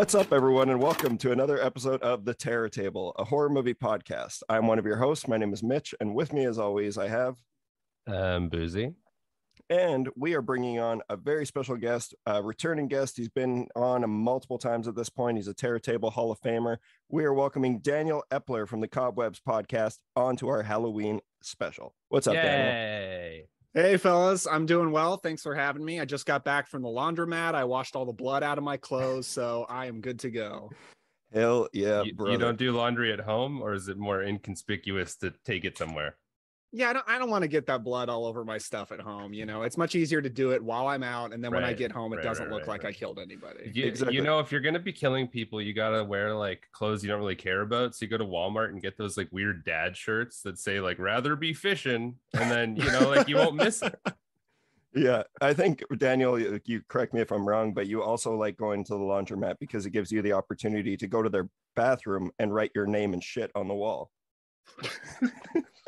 What's up, everyone, and welcome to another episode of The Terror Table, a horror movie podcast. I'm one of your hosts. My name is Mitch, and with me, as always, I have. Um, Boozy. And we are bringing on a very special guest, a returning guest. He's been on multiple times at this point. He's a Terror Table Hall of Famer. We are welcoming Daniel Epler from the Cobwebs podcast onto our Halloween special. What's up, Daniel? Yay. Hey, fellas, I'm doing well. Thanks for having me. I just got back from the laundromat. I washed all the blood out of my clothes, so I am good to go. Hell yeah, You, you don't do laundry at home, or is it more inconspicuous to take it somewhere? Yeah, I don't, I don't want to get that blood all over my stuff at home. You know, it's much easier to do it while I'm out, and then when I get home, it right, doesn't right, look right, like I killed anybody. You, Exactly. you know, if you're gonna be killing people, you gotta wear like clothes you don't really care about. So you go to Walmart and get those like weird dad shirts that say like "rather be fishing," and then you know, like you won't miss it. Yeah, I think Daniel, you you correct me if I'm wrong, but you also like going to the laundromat because it gives you the opportunity to go to their bathroom and write your name and shit on the wall.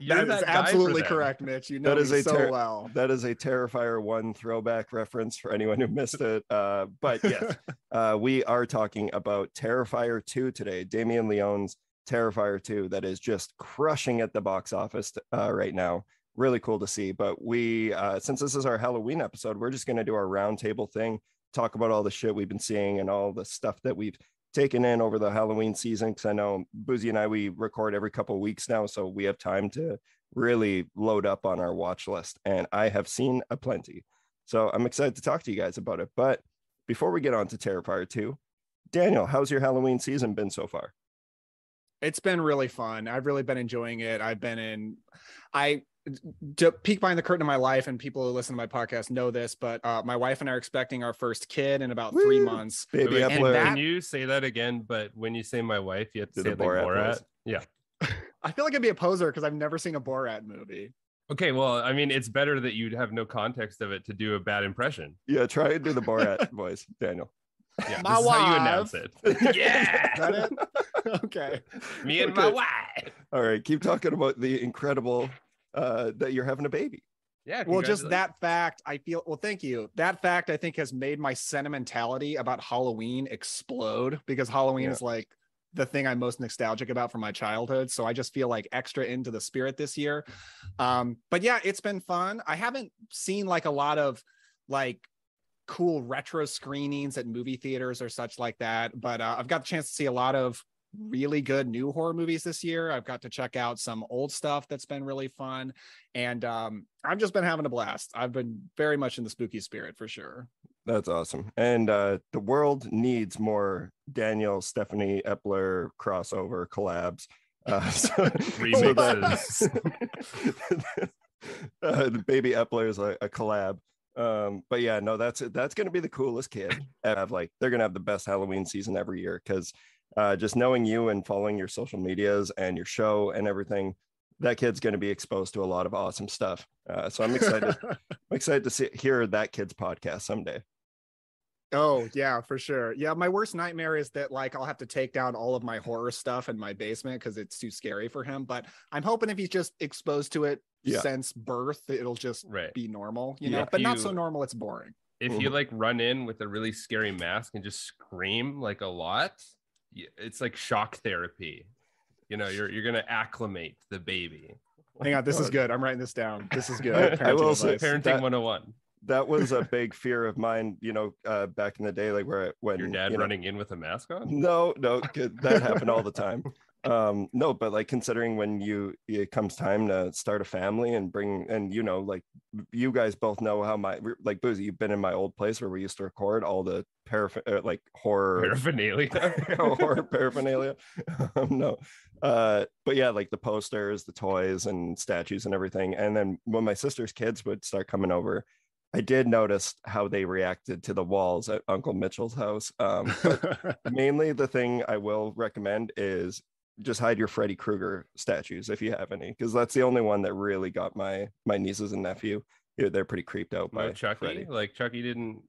You're that is that absolutely correct, Mitch. You know That is me a so ter- well. That is a Terrifier 1 throwback reference for anyone who missed it. Uh, but yes, uh, we are talking about Terrifier 2 today. Damien Leone's Terrifier 2 that is just crushing at the box office uh, right now. Really cool to see. But we, uh, since this is our Halloween episode, we're just going to do our roundtable thing, talk about all the shit we've been seeing and all the stuff that we've taken in over the Halloween season. Because I know Boozy and I, we record every couple of weeks now. So we have time to really load up on our watch list. And I have seen a plenty. So I'm excited to talk to you guys about it. But before we get on to Terrifier 2, Daniel, how's your Halloween season been so far? It's been really fun. I've really been enjoying it. I've been in, I to peek behind the curtain of my life, and people who listen to my podcast know this, but uh, my wife and I are expecting our first kid in about three months. Baby Wait, And Epler. that- Can you say that again? But when you say my wife, you have to Do say the it like Borat Borat. Yeah. I feel like I'd be a poser because I've never seen a Borat movie. Okay. Well, I mean, it's better that you'd have no context of it to do a bad impression. Yeah, try and do the Borat voice, Daniel. Yeah. My this is how you wife. announce it. Is yeah. that it? okay. Me and my wife. All right, keep talking about the incredible uh, that you're having a baby. Yeah. Well, just that fact, I feel. Well, thank you. That fact, I think, has made my sentimentality about Halloween explode because Halloween Yeah. is like the thing I'm most nostalgic about from my childhood. So I just feel like extra into the spirit this year. Um, but yeah, it's been fun. I haven't seen like a lot of like cool retro screenings at movie theaters or such like that. But uh, I've got the chance to see a lot of really good new horror movies this year. I've got to check out some old stuff that's been really fun. And um, I've just been having a blast. I've been very much in the spooky spirit for sure. That's awesome. And uh, the world needs more Daniel Stephanie Epler crossover collabs. Uh, so, Remixes. uh, the baby Epler is a, a collab. Um, but yeah, no, that's that's gonna be the coolest kid. And have like they're gonna have the best Halloween season every year because uh, just knowing you and following your social medias and your show and everything, that kid's gonna be exposed to a lot of awesome stuff. Uh, so I'm excited. I'm excited to see hear that kid's podcast someday. Oh yeah, for sure. Yeah, my worst nightmare is that like I'll have to take down all of my horror stuff in my basement because it's too scary for him. But I'm hoping if he's just exposed to it Yeah. since birth, it'll just Right. be normal, you Yeah. know. But not so normal, it's boring. If you like run in with a really scary mask and just scream like a lot, y- it's like shock therapy. You know, you're you're gonna acclimate the baby. Hang on, this is good. I'm writing this down. This is good. I- I will say- Parenting that- 101. that was a big fear of mine, you know, uh, back in the day, like where when Your dad you know- running in with a mask on? No, no, that happened all the time. Um, no, but like considering when you it comes time to start a family and bring and you know, like you guys both know how my like Boozy, you've been in my old place where we used to record all the parapher uh, like horror Paraphernalia. horror paraphernalia. Um, no, uh, but yeah, like the posters, the toys, and statues and everything. And then when my sister's kids would start coming over, I did notice how they reacted to the walls at Uncle Mitchell's house. Um, mainly, the thing I will recommend is just hide your Freddy Krueger statues if you have any, because that's the only one that really got my my nieces and nephew. They're pretty creeped out by No Chucky. Freddy. Like Chucky didn't.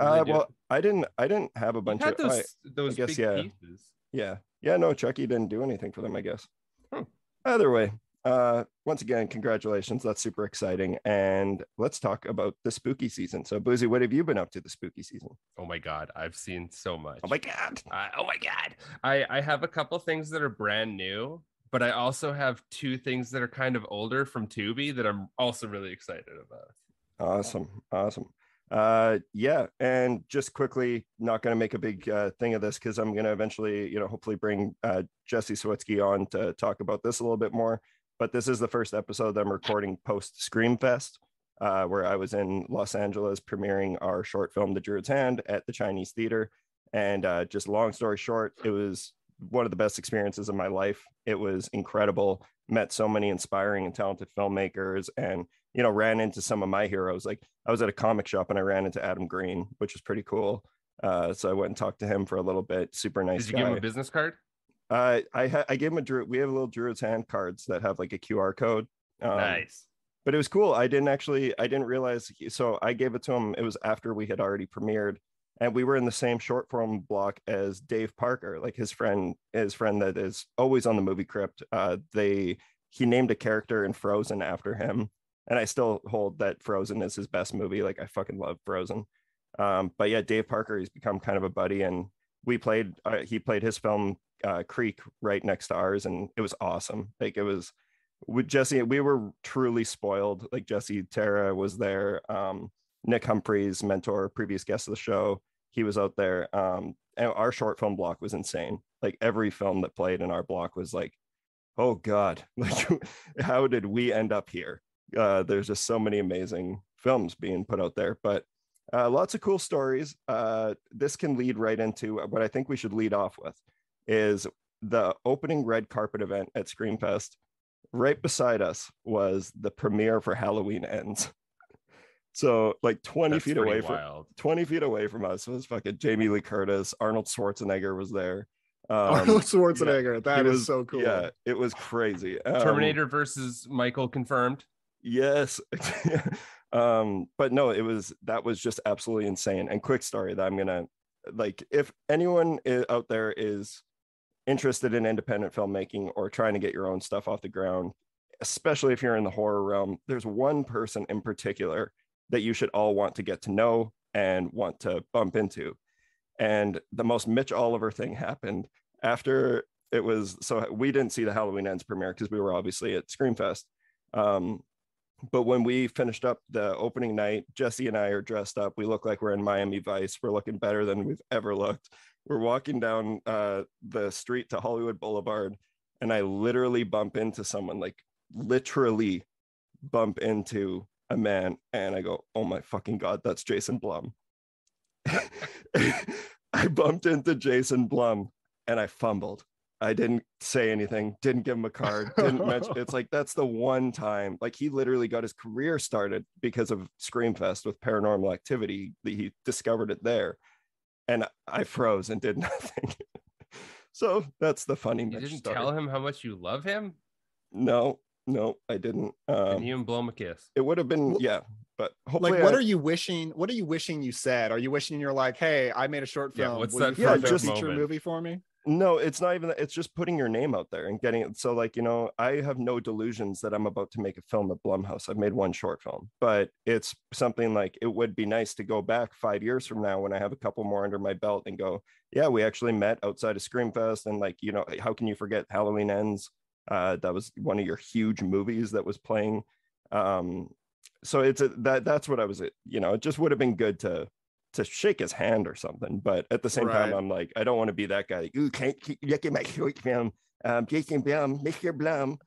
Uh, really do- well, I didn't. I didn't have a bunch of. I- those those guess, big yeah. pieces. Yeah. Yeah, no, Chucky didn't do anything for them, I guess. Hmm. Either way, uh, once again, congratulations. That's super exciting. And let's talk about the spooky season. So, Boozy, what have you been up to the spooky season? Oh my god, I've seen so much. Oh my god. Uh, oh my god. I I have a couple things that are brand new, but I also have two things that are kind of older from Tubi that I'm also really excited about. Awesome. Awesome. Uh, yeah. And just quickly, not going to make a big uh, thing of this because I'm going to eventually, you know, hopefully bring uh, Jesse Sawitsky on to talk about this a little bit more. But this is the first episode that I'm recording post Screamfest, uh, where I was in Los Angeles premiering our short film, The Druid's Hand, at the Chinese Theater. And uh, just long story short, it was one of the best experiences of my life. It was incredible. Met so many inspiring and talented filmmakers, and you know, ran into some of my heroes. Like I was at a comic shop and I ran into Adam Green, which was pretty cool. Uh, so I went and talked to him for a little bit. Super nice. Did you guy. give him a business card? Uh, I ha- I gave him a druid. We have little druid's hand cards that have like a QR code. Um, nice. But it was cool. I didn't actually. I didn't realize. So I gave it to him. It was after we had already premiered, and we were in the same short form block as Dave Parker, like his friend, his friend that is always on the movie crypt. Uh, they he named a character in Frozen after him, and I still hold that Frozen is his best movie. Like I fucking love Frozen. Um, but yeah, Dave Parker, he's become kind of a buddy, and we played. Uh, he played his film uh, Creek right next to ours, and it was awesome. Like it was with Jesse, we were truly spoiled. Like Jesse Tara was there. Um, Nick Humphreys, mentor, previous guest of the show, he was out there. Um, and our short film block was insane. Like every film that played in our block was like, oh god, like how did we end up here? Uh, there's just so many amazing films being put out there, but uh, lots of cool stories. Uh, this can lead right into what I think we should lead off with is the opening red carpet event at Screamfest. Right beside us was the premiere for Halloween Ends. So like 20 That's feet pretty away from 20 feet away from us was fucking Jamie Lee Curtis, Arnold Schwarzenegger was there. Um, Arnold Schwarzenegger. That he is was- so cool. Yeah, it was crazy. Um, Terminator versus Michael confirmed. Yes. um, but no, it was that was just absolutely insane. And quick story that I'm gonna like if anyone i- out there is interested in independent filmmaking or trying to get your own stuff off the ground, especially if you're in the horror realm, there's one person in particular that you should all want to get to know and want to bump into. And the most Mitch Oliver thing happened after it was so we didn't see the Halloween Ends premiere because we were obviously at Screamfest. Um, but when we finished up the opening night, Jesse and I are dressed up. We look like we're in Miami Vice. We're looking better than we've ever looked. We're walking down uh, the street to Hollywood Boulevard, and I literally bump into someone, like literally bump into a man, and I go, "Oh my fucking god, that's Jason Blum." I bumped into Jason Blum, and I fumbled. I didn't say anything, didn't give him a card, didn't mention it's like that's the one time like he literally got his career started because of Screamfest with paranormal activity he discovered it there. And I froze and did nothing. so that's the funny You didn't story. tell him how much you love him, No, no, I didn't. and Um, you and blow him a kiss. it would have been, yeah, but hopefully, Like, what I- are you wishing? What are you wishing you said? Are you wishing you're like, hey, I made a short film. Yeah, film. what's Will that you Yeah, fund a just- feature movie for me? No it's not even that it's just putting your name out there and getting it so like you know i have no delusions that i'm about to make a film at blumhouse i've made one short film but it's something like it would be nice to go back five years from now when i have a couple more under my belt and go yeah we actually met outside of screamfest and like you know how can you forget halloween ends? Uh, that was one of your huge movies that was playing um, so it's a, that that's what i was you know it just would have been good to to shake his hand or something. But at the same time, I'm like, I don't want to be that guy. Like, Ooh, can't keep look at my short film. Um, Jason Blum, Mr. Blum.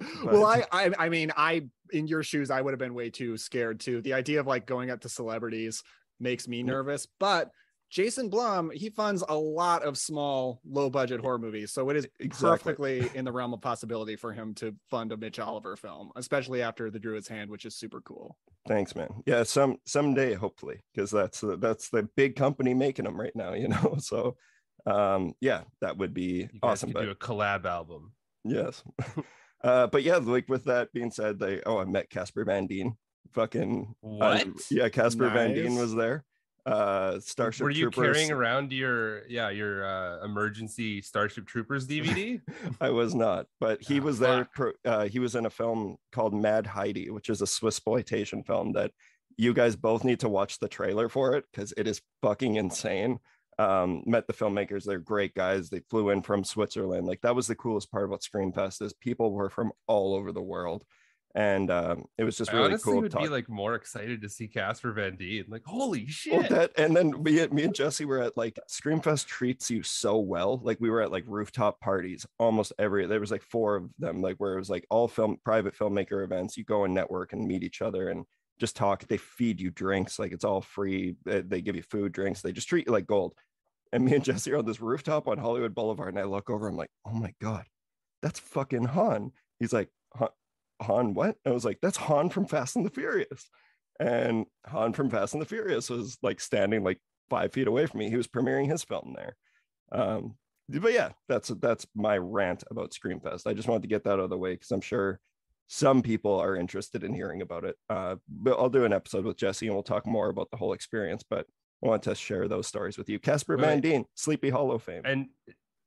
well I, I i mean i in your shoes i would have been way too scared too the idea of like going up to celebrities makes me nervous but jason blum he funds a lot of small low budget horror movies so it is Exactly. perfectly in the realm of possibility for him to fund a mitch oliver film especially after the druid's hand which is super cool Thanks, man. Yeah, some someday, hopefully, because that's the, that's the big company making them right now. You know, so um, yeah, that would be You guys awesome. could But do a collab album. yes, uh, but yeah, like with that being said, they oh, I met Casper Van Dien. Fucking What? un- yeah, Casper Van Dien was there. Uh Starship Were you Troopers. carrying around your yeah your uh, emergency Starship Troopers DVD? I was not, but he Oh, was there. uh, he was in a film called Mad Heidi, which is a Swiss exploitation film that you guys both need to watch the trailer for it because it is fucking insane. Um, met the filmmakers; they're great guys. They flew in from Switzerland. Like that was the coolest part about Screamfest is people were from all over the world, and um, it was just I really honestly cool. would to be like more excited to see Casper Van Dien. Like, holy shit! Well, that and then me, me and Jesse were at like Screamfest treats you so well. Like we were at like rooftop parties almost every. There was like four of them, like where it was like all film private filmmaker events. You go and network and meet each other and just talk. They feed you drinks, like it's all free. They, they give you food, drinks. They just treat you like gold. And me and Jesse are on this rooftop on Hollywood Boulevard, and I look over. I'm like, oh my god, that's fucking Han. He's like, Han, what? I was like, that's Han from Fast and the Furious and Han from Fast and the Furious was like standing like five feet away from me. He was premiering his film there. Um, but yeah, that's that's my rant about Screamfest. I just wanted to get that out of the way because I'm sure some people are interested in hearing about it. Uh, but I'll do an episode with Jesse and we'll talk more about the whole experience. But I want to share those stories with you. Casper Wait, Van. Dien, Sleepy Hollow fame. and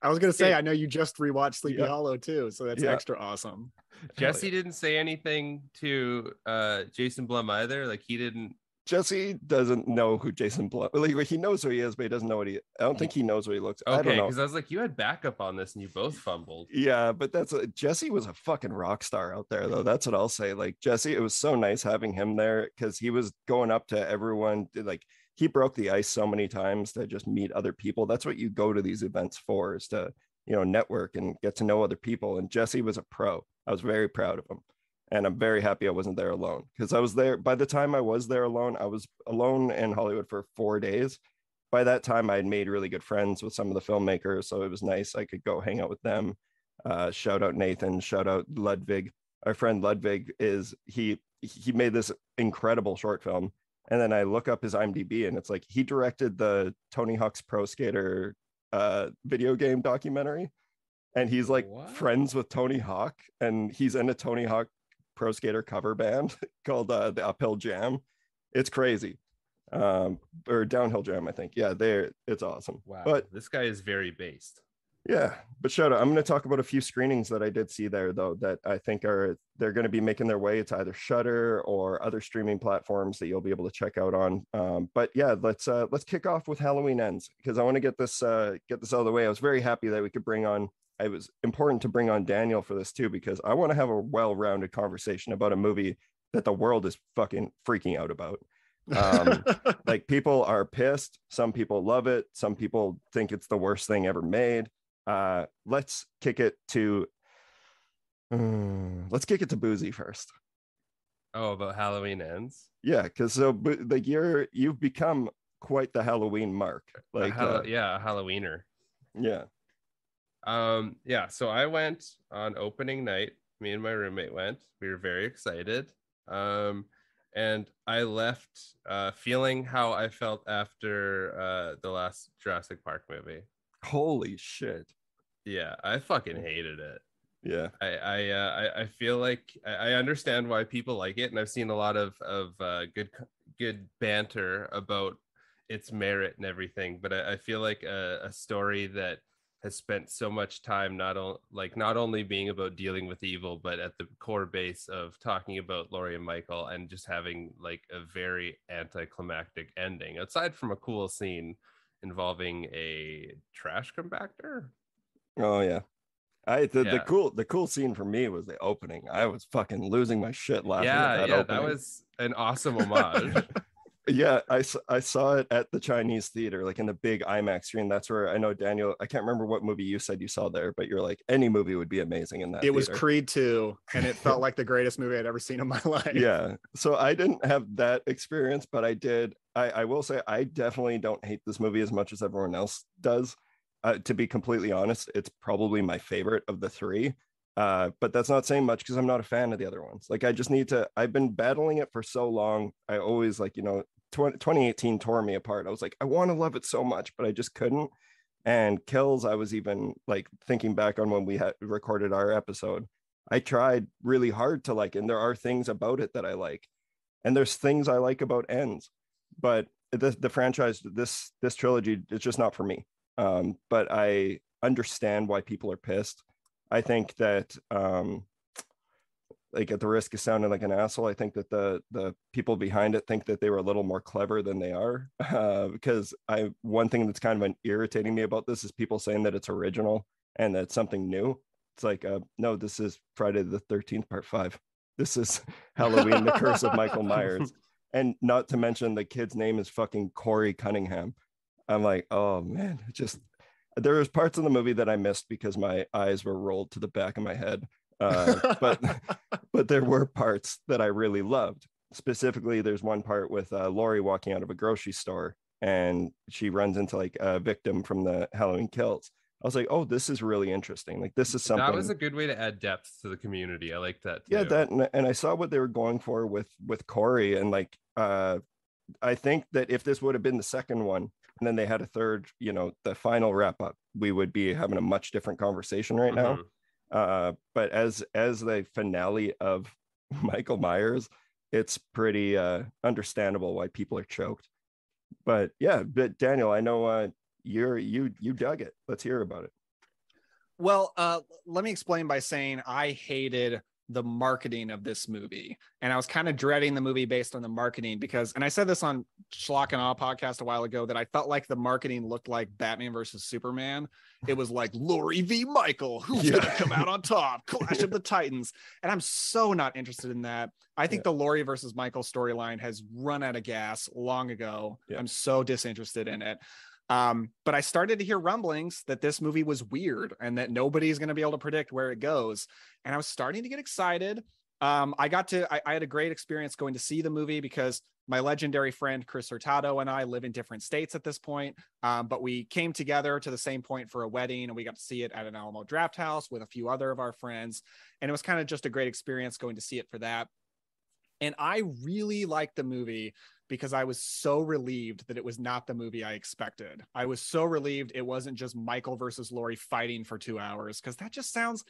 I was gonna say, Yeah. I know you just rewatched Sleepy Yeah. Hollow too, so that's Yeah. extra awesome. Jesse didn't say anything to uh Jason Blum either. Like he didn't. Jesse doesn't know who Jason Blum. Like he knows who he is, but he doesn't know what he. I don't think he knows what he looks. I don't Okay, know. because I, was like, you had backup on this, and you both fumbled. Yeah, but that's a, Jesse was a fucking rock star out there, though. That's what I'll say. Like Jesse, it was so nice having him there because he was going up to everyone. Like he broke the ice so many times to just meet other people. That's what you go to these events for, is to you know network and get to know other people. And Jesse was a pro. I was very proud of him, and I'm very happy I wasn't there alone because I was there. By the time I was there alone, I was alone in Hollywood for four days. By that time, I had made really good friends with some of the filmmakers, so it was nice. I could go hang out with them uh, shout out Nathan, shout out Ludwig. Our friend Ludwig is he he made this incredible short film, and then I look up his IMDb, and it's like he directed the Tony Hawk's Pro Skater uh, video game documentary, and he's like friends with Tony Hawk, and he's in a Tony Hawk Pro Skater cover band called uh, the Uphill Jam. It's crazy, um, or Downhill Jam, I think. Yeah, there, it's awesome. Wow, But this guy is very based. Yeah, but shout out. I'm going to talk about a few screenings that I did see there, though, that I think are they're going to be making their way to either Shudder or other streaming platforms that you'll be able to check out on. Um, but yeah, let's uh, let's kick off with Halloween Ends because I want to get this uh, get this out of the way. I was very happy that we could bring on. It was important to bring on Daniel for this too because I want to have a well-rounded conversation about a movie that the world is fucking freaking out about. Um, like people are pissed some people love it some people think it's the worst thing ever made uh let's kick it to Hmm, let's kick it to boozy first Oh, about Halloween ends. yeah because so like you're you've become quite the halloween mark like Hall- uh, yeah, a Halloweener. yeah Um, yeah, so I went on opening night. Me and my roommate went. We were very excited. Um, and I left uh feeling how I felt after uh the last Jurassic Park movie. holy shit Yeah, I fucking hated it. yeah I I uh, I, I feel like I understand why people like it, and I've seen a lot of of uh, good good banter about its merit and everything. But I, I feel like a, a story that has spent so much time not on like not only being about dealing with evil, but at the core base of talking about Laurie and Michael, and just having like a very anticlimactic ending. Aside from a cool scene involving a trash compactor. Oh yeah I the, the cool the cool scene for me was the opening. I was fucking losing my shit laughing. at yeah, that yeah, opening. that was an awesome homage. yeah I, saw I saw it at the chinese theater like in the big imax screen that's where i know daniel i can't remember what movie you said you saw there but you're like any movie would be amazing in that it was. Creed 2, and it felt like the greatest movie I'd ever seen in my life. yeah so i didn't have that experience but i did I, I will say i definitely don't hate this movie as much as everyone else does uh, to be completely honest it's probably my favorite of the three uh, but that's not saying much because i'm not a fan of the other ones. Like i just need to i've been battling it for so long i always like you know 20, 2018 tore me apart. I was like i want to love it so much but i just couldn't. And kills i was even like thinking back on when we had recorded our episode I tried really hard to like, and there are things about it that I like, and there's things I like about ends, but the the franchise this this trilogy it's just not for me. Um, but I understand why people are pissed. I think that um, like at the risk of sounding like an asshole, I think that the the people behind it think that they were a little more clever than they are. Uh, because I one thing that's kind of irritating me about this is people saying that it's original and that it's something new. It's like, uh, no, this is Friday the Thirteenth Part Five. This is Halloween: The Curse of Michael Myers, and not to mention the kid's name is fucking Corey Cunningham. I'm like, oh man, just there was parts of the movie that I missed because my eyes were rolled to the back of my head. Uh, but but there were parts that I really loved. Specifically, there's one part with uh, Laurie walking out of a grocery store and she runs into like a victim from the Halloween Kills. I was like, oh, this is really interesting. Like this is something that was a good way to add depth to the community. I like that. Yeah, that and, and I saw what they were going for with with Corey and like uh I think that if this would have been the second one and then they had a third, you know, the final wrap up, we would be having a much different conversation right now. Mhm. Uh, but as as the finale of Michael Myers, it's pretty uh, understandable why people are choked. But yeah, but Daniel, I know uh, you're you you dug it. Let's hear about it. Well, uh, let me explain by saying I hated the marketing of this movie. And I was kind of dreading the movie based on the marketing because, and I said this on Schlock and Awe podcast a while ago, that I felt like the marketing looked like Batman versus Superman. It was like Laurie v. Michael, who's Yeah. going to come out on top, Clash of the Titans. And I'm so not interested in that. I think the Laurie versus Michael storyline has run out of gas long ago. Yeah. I'm so disinterested in it. Um, but I started to hear rumblings that this movie was weird and that nobody's going to be able to predict where it goes. And I was starting to get excited. Um, I got to, I, I had a great experience going to see the movie because my legendary friend Chris Hurtado and I live in different states at this point. Um, but we came together to the same point for a wedding and we got to see it at an Alamo Drafthouse with a few other of our friends. And it was kind of just a great experience going to see it for that. And I really liked the movie because I was so relieved that it was not the movie I expected. I was so relieved it wasn't just Michael versus Laurie fighting for two hours because that just sounds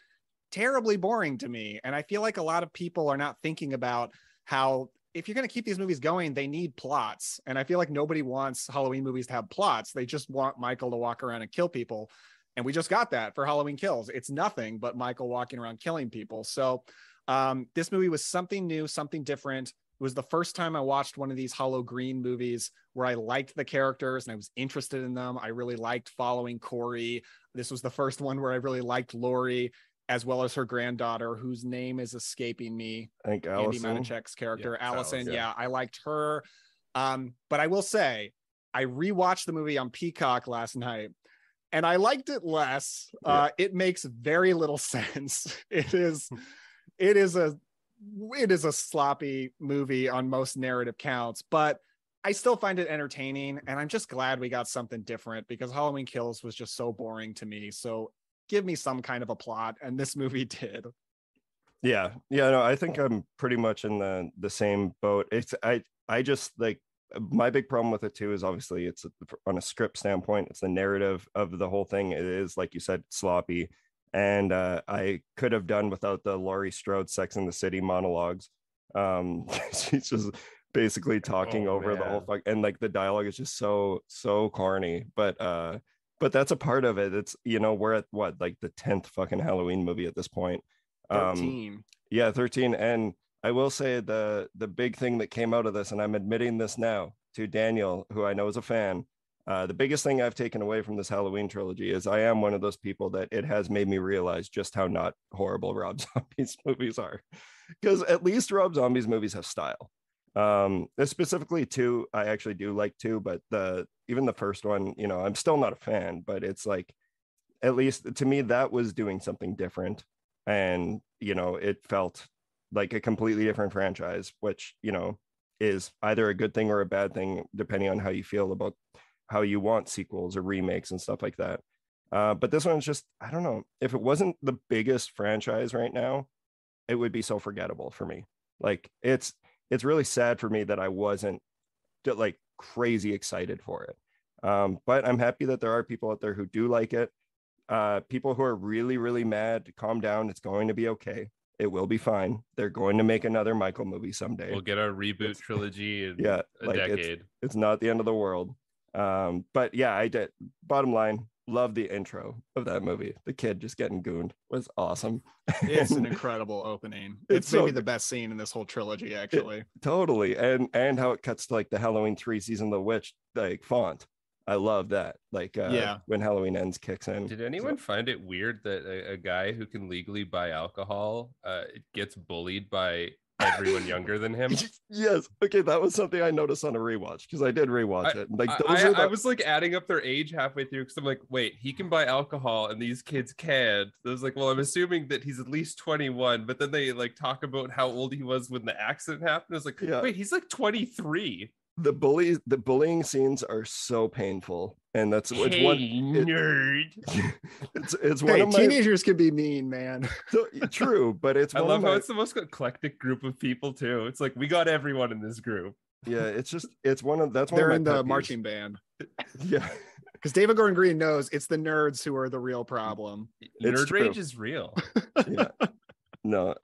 terribly boring to me. And I feel like a lot of people are not thinking about how if you're going to keep these movies going, they need plots. And I feel like nobody wants Halloween movies to have plots. They just want Michael to walk around and kill people. And we just got that for Halloween Kills. It's nothing but Michael walking around killing people. So um, this movie was something new, something different. It was the first time I watched one of these Hollow Green movies where I liked the characters and I was interested in them. I really liked following Corey. This was the first one where I really liked Laurie as well as her granddaughter, whose name is escaping me. I think Andi Allison. Matichak's character, Yeah, Allison. Allison. Yeah, I liked her. Um, but I will say, I rewatched the movie on Peacock last night, and I liked it less. Uh, it makes very little sense. It is, it is a, it is a sloppy movie on most narrative counts, but I still find it entertaining, and I'm just glad we got something different because Halloween Kills was just so boring to me. So give me some kind of a plot, and this movie did. Yeah, yeah, no, I think I'm pretty much in the the same boat. It's I I just like my big problem with it too is obviously it's on a script standpoint, it's the narrative of the whole thing. It is like you said, sloppy, and uh, I could have done without the Laurie Strode Sex in the City monologues. Um, she's just basically talking Oh, over the whole fuck, and like the dialogue is just so so corny, but uh. But that's a part of it. It's you know we're at what like the tenth fucking Halloween movie at this point. Um, 13. yeah, 13. And I will say the the big thing that came out of this, and I'm admitting this now to Daniel, who I know is a fan. Uh, the biggest thing I've taken away from this Halloween trilogy is I am one of those people that it has made me realize just how not horrible Rob Zombie's movies are. Because at least Rob Zombie's movies have style. Um, specifically two, I actually do like two, but the even the first one, you know, I'm still not a fan, but it's like at least to me that was doing something different and you know it felt like a completely different franchise which you know is either a good thing or a bad thing depending on how you feel about how you want sequels or remakes and stuff like that uh, but this one's just i don't know if it wasn't the biggest franchise right now it would be so forgettable for me like it's it's really sad for me that i wasn't like crazy excited for it um, but i'm happy that there are people out there who do like it uh people who are really really mad calm down it's going to be okay It will be fine. They're going to make another Michael movie someday. We'll get our reboot trilogy in yeah, a like it's decade. it's not the end of the world. Um, but yeah, I did. Bottom line, love the intro of that movie. The kid just getting gooned was awesome. It's an incredible opening. It's It's, maybe so the best scene in this whole trilogy, actually. totally, and and how it cuts to like the Halloween three season of the witch like font. I love that. Like uh, Yeah. when Halloween ends kicks in. Did So- anyone find it weird that a, a guy who can legally buy alcohol uh, gets bullied by everyone younger than him? yes. Okay, that was something I noticed on a rewatch because I did rewatch it. Like I, those I- are the, I was like adding up their age halfway through because I'm like, wait, he can buy alcohol and these kids can't. I was like, well, I'm assuming that he's at least 21, but then they like talk about how old he was when the accident happened. I was like, Yeah. wait, he's like 23. The bullies. The bullying scenes are so painful, and that's it's Hey, one. it- nerd. it's it's one Hey, of my teenagers can be mean, man. so- true, but it's I one love of how my, it's the most eclectic group of people too. It's like we got everyone in this group. yeah. It's just it's one of that's one They're of in the pet marching band. Yeah, Because David Gordon Green knows it's the nerds who are the real problem. It's Nerd true. rage is real. yeah.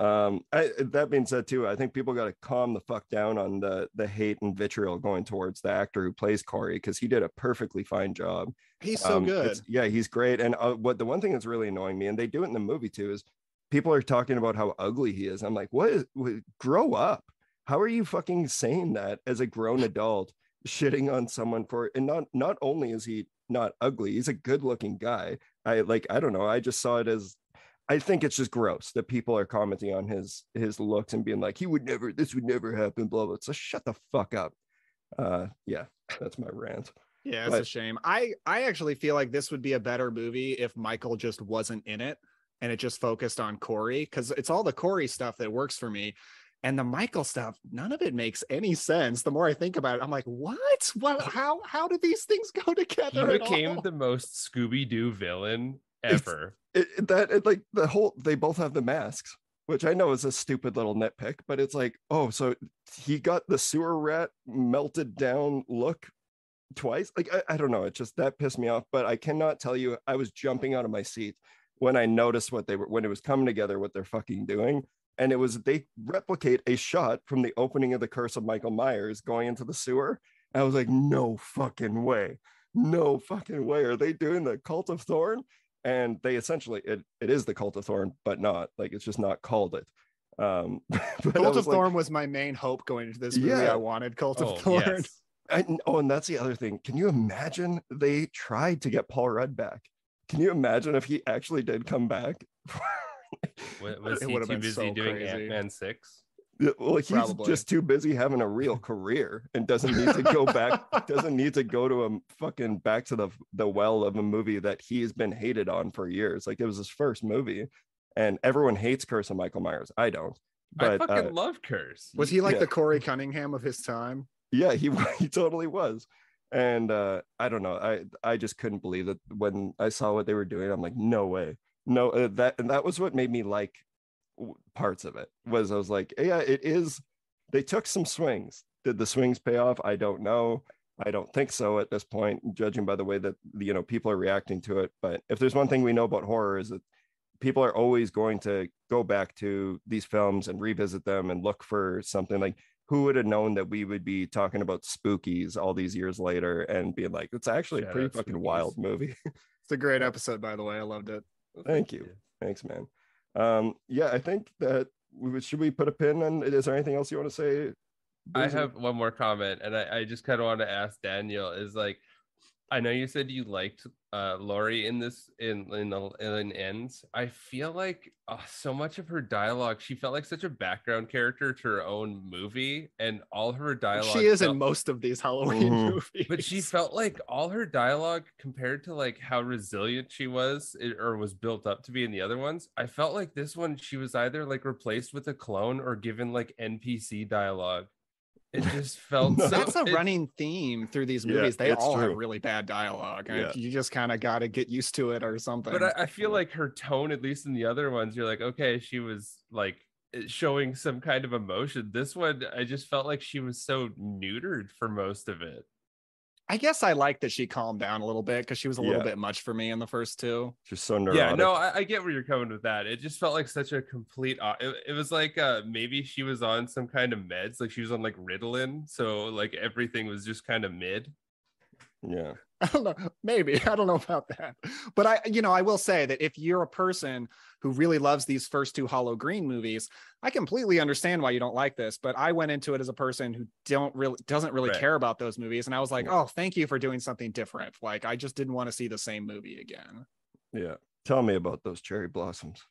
Um, I, that being said, too, I think people got to calm the fuck down on the the hate and vitriol going towards the actor who plays Corey because he did a perfectly fine job. He's so Um, good. Yeah, he's great. And uh, what the one thing that's really annoying me, and they do it in the movie too, is people are talking about how ugly he is. I'm like, what is? What, grow up. How are you fucking saying that as a grown adult, shitting on someone for? And not not only is he not ugly, he's a good looking guy. I like. I don't know. I just saw it as. I think it's just gross that people are commenting on his his looks and being like, he would never. This would never happen. Blah blah. So shut the fuck up. Uh, yeah, that's my rant. Yeah, it's But- a shame. I I actually feel like this would be a better movie if Michael just wasn't in it and it just focused on Corey because it's all the Corey stuff that works for me. And the Michael stuff, none of it makes any sense. The more I think about it, I'm like, what? What? How? How do these things go He together? at became all? the most Scooby Doo villain It's- ever. it, it- that it, like the whole they both have the masks which i know is a stupid little nitpick but it's like oh so he got the sewer rat melted down look twice? Like I, I don't know. It just that pissed me off but i cannot tell you i was jumping out of my seat when i noticed what they were when it was coming together what they're fucking doing. And it was they replicate a shot from the opening of the curse of michael myers going into the sewer. And i was like no fucking way. No fucking way. Are they doing the cult of thorn and they essentially it, it is the cult of thorn but not like it's just not called it um Cult was of like- Thorn was my main hope going into this movie. Yeah. I wanted Cult Oh, of Thorn. yes. I, oh and that's the other thing can you imagine they tried to get paul rudd back can you imagine if he actually did come back Wa- Was It he would've too been busy so doing crazy. Ant Man 6? Yeah, well he's Probably. just too busy having a real career and doesn't need to go back doesn't need to go to a fucking back to the the well of a movie that he's been hated on for years like it was his first movie and everyone hates curse of michael myers i don't I fucking uh, love Curse. Was he like Yeah. the Corey Cunningham of his time? yeah he he totally was and uh i don't know i i just couldn't believe that when i saw what they were doing i'm like no way no uh, that and that was what made me like w- parts of it was i was like yeah it is. They took some swings. Did the swings pay off? I don't know. I don't think so at this point judging by the way that you know people are reacting to it. But if there's one thing we know about horror is that people are always going to go back to these films and revisit them and look for something. Like who would have known that we would be talking about spookies all these years later and being like it's actually a pretty fucking Spookies. wild movie. It's a great episode, by the way. I loved it. thank you. Thanks man um yeah i think that we should we put a pin on is there anything else you want to say I have one more comment, and I, I just kind of want to ask Daniel is like, I know you said you liked uh Laurie in this in in the in ends. I feel like uh, so much of her dialogue, she felt like such a background character to her own movie, and all her dialogue. She is felt- in most of these Halloween Mhm. movies. but she felt like all her dialogue compared to like how resilient she was it, or was built up to be in the other ones i felt like this one she was either like replaced with a clone or given like npc dialogue it just felt No. so, that's a it- running theme through these Yeah, movies. they all true. have really bad dialogue. and Yeah. You just kind of got to get used to it or something. but I, I feel like her tone at least in the other ones you're like okay she was like eh, showing some kind of emotion this one i just felt like she was so neutered for most of it I guess I like that she calmed down a little bit because she was a little bit much for me in the first two. Just so neurotic. Yeah, no, I, I get where you're coming with that. It just felt like such a complete. It, it was like uh maybe she was on some kind of meds, like she was on like Ritalin, so like everything was just kind of mid. Yeah. I don't know. Maybe I don't know about that, but I, you know, I will say that if you're a person who really loves these first two Hollow Green movies, I completely understand why you don't like this. But I went into it as a person who don't really doesn't really Right. care about those movies, and I was like, Yeah. oh, thank you for doing something different. Like I just didn't want to see the same movie again. Yeah. Tell me about those cherry blossoms.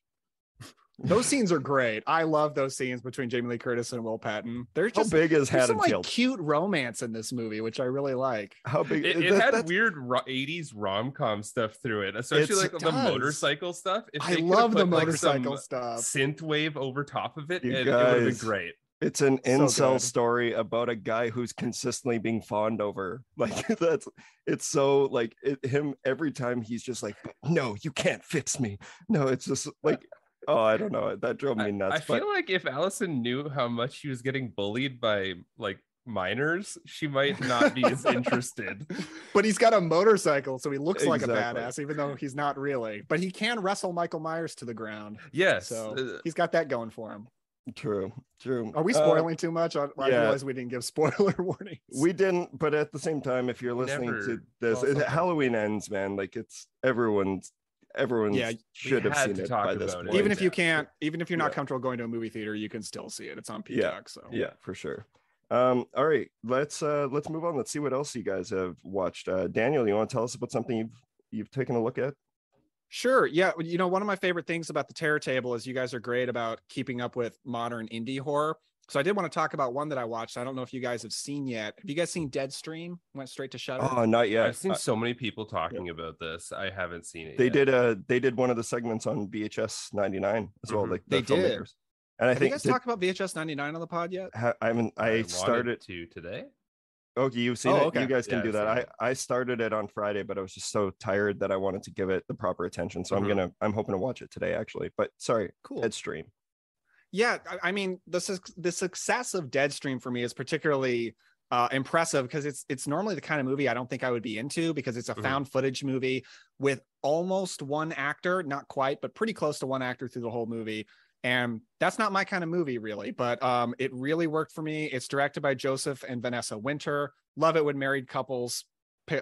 Those scenes are great. I love those scenes between Jamie Lee Curtis and Will Patton. They're just how big is there's some like cute romance in this movie, which I really like. How big? It, it that- had weird ro- 80s rom com stuff through it, especially It's- like it the does. motorcycle stuff. If I love the put, like, motorcycle some stuff. synth wave over top of it, You it, it would have been great. It's an So incel good. story about a guy who's consistently being fawned over. Like that's it's so like it, him every time he's just like, no, you can't fix me. No, it's just like, oh, I don't know. That drove me nuts. I but feel like if Allison knew how much she was getting bullied by like minors, she might not be as interested. But he's got a motorcycle, so he looks like a badass, even though he's not really. But he can wrestle Michael Myers to the ground. Yes. So uh, he's got that going for him. true, true. Are we Uh, spoiling too much? I, I yeah. realize we didn't give spoiler warnings. we didn't, but at the same time, if you're We listening to this, it. Halloween ends, man. Like it's everyone's everyone Yeah, should have seen it talk by this about it. point. even if you can't, even if you're not Yeah. comfortable going to a movie theater, you can still see it. It's on Yeah. Peacock. So yeah for sure um all right let's uh let's move on let's see what else you guys have watched uh daniel you want to tell us about something you've you've taken a look at Sure. Yeah. You know, one of my favorite things about the Terror Table is you guys are great about keeping up with modern indie horror. So I did want to talk about one that I watched. I don't know if you guys have seen yet. Have you guys seen Deadstream? Went straight to Shudder. oh not yet I've seen Uh, so many people talking about this. I haven't seen it. they yet. did uh they did one of the segments on vhs 99 as well Mhm. like They the did. and i have you think guys did- talked about VHS 99 on the pod yet? ha- i haven't i, wanted started to today. okay you've seen Oh, it okay. you guys can Yeah, do that i it. i started it on friday but i was just so tired that i wanted to give it the proper attention so i'm Mhm. gonna i'm hoping to watch it today actually but sorry Cool. Deadstream. Yeah, I, I mean the suc- the success of Deadstream for me is particularly uh, impressive because it's it's normally the kind of movie I don't think I would be into because it's a Mhm. found footage movie with almost one actor, not quite, but pretty close to one actor through the whole movie. And that's not my kind of movie, really. But um, it really worked for me. It's directed by Joseph and Vanessa Winter. Love it when married couples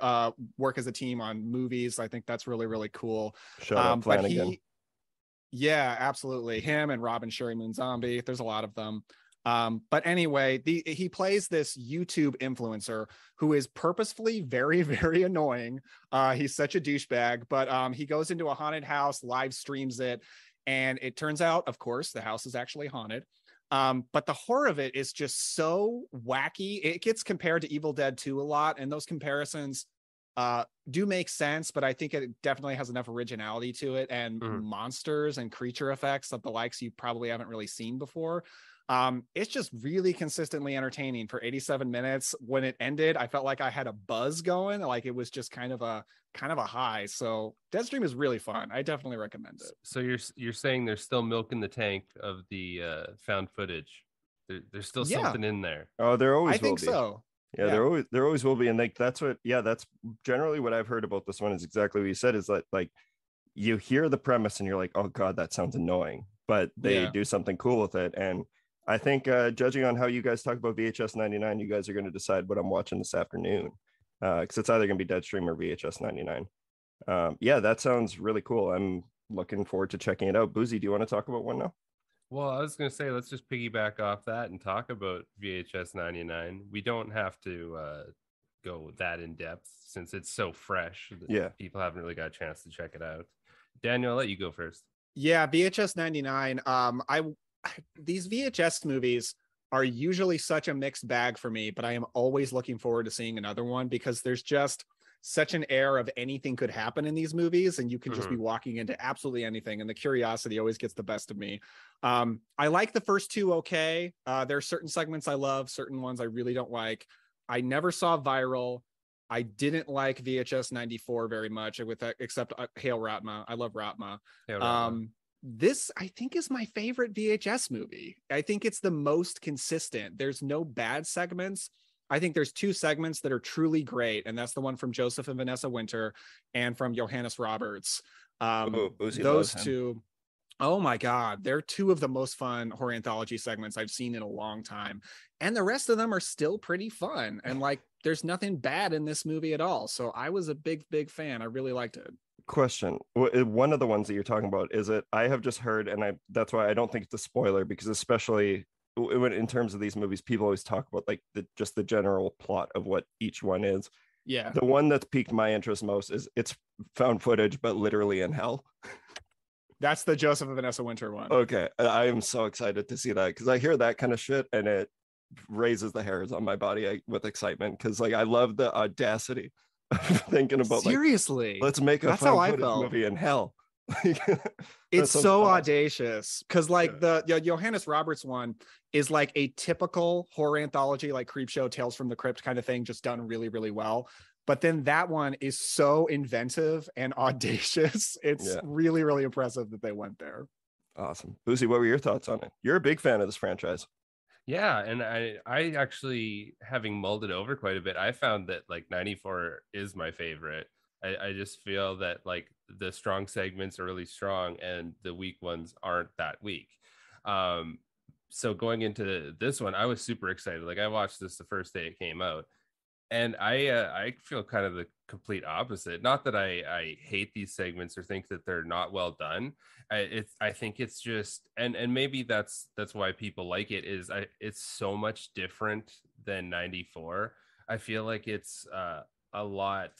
uh, work as a team on movies. I think that's really really cool. shut up Um, but flanagan he, yeah, absolutely. Him and Rob and Sheri Moon Zombie. There's a lot of them. Um, but anyway, the he plays this YouTube influencer who is purposefully very, very annoying. Uh, he's such a douchebag, but um, he goes into a haunted house, live streams it, and it turns out, of course, the house is actually haunted. Um, but the horror of it is just so wacky. It gets compared to Evil Dead 2 a lot, and those comparisons uh do make sense but i think it definitely has enough originality to it and Mhm. monsters and creature effects of the likes you probably haven't really seen before um it's just really consistently entertaining for 87 minutes when it ended i felt like i had a buzz going like it was just kind of a kind of a high so deadstream is really fun i definitely recommend it So you're you're saying there's still milk in the tank of the uh, found footage. There, there's still Yeah. something in there. oh there always i think be. so Yeah, Yeah. there always there always will be, and like that's what yeah, that's generally what I've heard about this one is exactly what you said is that like you hear the premise and you're like, oh god, that sounds annoying, but they Yeah. do something cool with it, and I think uh, judging on how you guys talk about VHS 99, you guys are going to decide what I'm watching this afternoon because it's either going to be Deadstream or VHS 99. Um, yeah, that sounds really cool. I'm looking forward to checking it out. Boozy, do you want to talk about one now? Well, I was gonna say let's just piggyback off that and talk about VHS 99. We don't have to uh, go that in depth since it's so fresh. that Yeah. people haven't really got a chance to check it out. Daniel, I'll let you go first. Yeah, VHS 99. Um, I these VHS movies are usually such a mixed bag for me, but I am always looking forward to seeing another one because there's just such an air of anything could happen in these movies, and you can just be walking into absolutely anything, and the curiosity always gets the best of me. Um, I like the first two okay. Uh, there are certain segments I love, certain ones I really don't like. I never saw Viral. I didn't like VHS 94 very much, with except uh, Hail Raatma. I love Raatma Rama. um this i think is my favorite vhs movie i think it's the most consistent there's no bad segments I think there's two segments that are truly great, and that's the one from Joseph and Vanessa Winter and from Johannes Roberts. Um, Ooh, those two. Oh my God, they're two of the most fun horror anthology segments I've seen in a long time. And the rest of them are still pretty fun. And like, there's nothing bad in this movie at all. So I was a big, big fan. I really liked it. question one of the ones that you're talking about is it i have just heard and i that's why i don't think it's a spoiler because especially when in terms of these movies people always talk about like the just the general plot of what each one is Yeah. the one that's piqued my interest most is it's found footage but literally in hell That's the Joseph and Vanessa Winter one. okay i am so excited to see that because i hear that kind of shit and it raises the hairs on my body with excitement because like i love the audacity of thinking about like Seriously. let's make a That's how found I footage felt. movie in hell it's sounds so awesome. audacious because like the Yo- Johannes Roberts one is like a typical horror anthology, like Creepshow, Tales from the Crypt kind of thing, just done really, really well. But then that one is so inventive and audacious. It's Yeah. really, really impressive that they went there. Awesome. Buzi, what were your thoughts on it? You're a big fan of this franchise. Yeah, and I I actually having mulled it over quite a bit, I found that like 94 is my favorite. I, I just feel that like the strong segments are really strong and the weak ones aren't that weak. Um so going into this one, I was super excited. Like I watched this the first day it came out. And I uh, I feel kind of the complete opposite. Not that I I hate these segments or think that they're not well done. I it's I think it's just and and maybe that's that's why people like it is I it's so much different than 94. I feel like it's uh a lot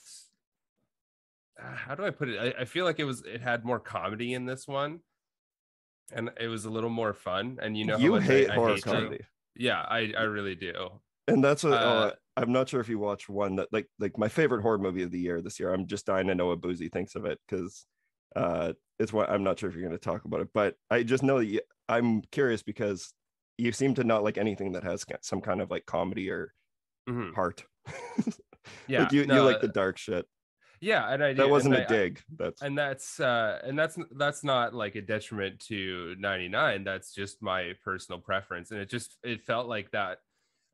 how do I put it? I, I feel like it was it had more comedy in this one. And it was a little more fun. And you know you I- hate I horror hate to- comedy. Yeah, I, I really do. And that's what Uh, oh, I'm not sure if you watched one that like like my favorite horror movie of the year this year. I'm just dying to know what Buzi thinks of it because uh it's what I'm not sure if you're going to talk about it, but I just know that you, I'm curious because you seem to not like anything that has some kind of like comedy or Mhm. heart. Yeah, like you, you like the dark shit. Yeah, and I That wasn't and a I- I- dig. That's and that's uh and that's that's not like a detriment to 99 that's just my personal preference and it just it felt like that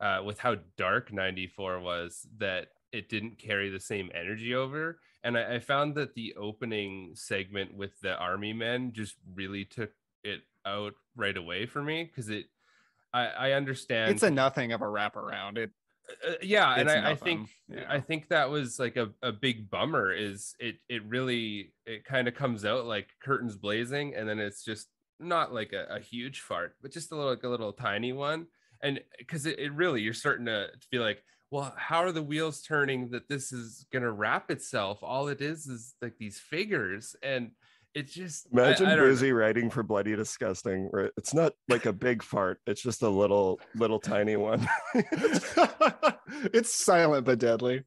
uh with how dark 94 was that it didn't carry the same energy over and I, I found that the opening segment with the army men just really took it out right away for me because it I, I understand It's a nothing of a wraparound. It uh, yeah and I, I think yeah. i think that was like a, a big bummer is it it really it kind of comes out like curtains blazing and then it's just not like a, a huge fart but just a little like a little tiny one. And because it, it really you're starting to feel like well how are the wheels turning that this is gonna wrap itself? All it is is like these figures. And it just imagine I don't know. Buzi writing for Bloody Disgusting. Where it's not like a big fart; it's just a little little tiny one. it's silent but deadly.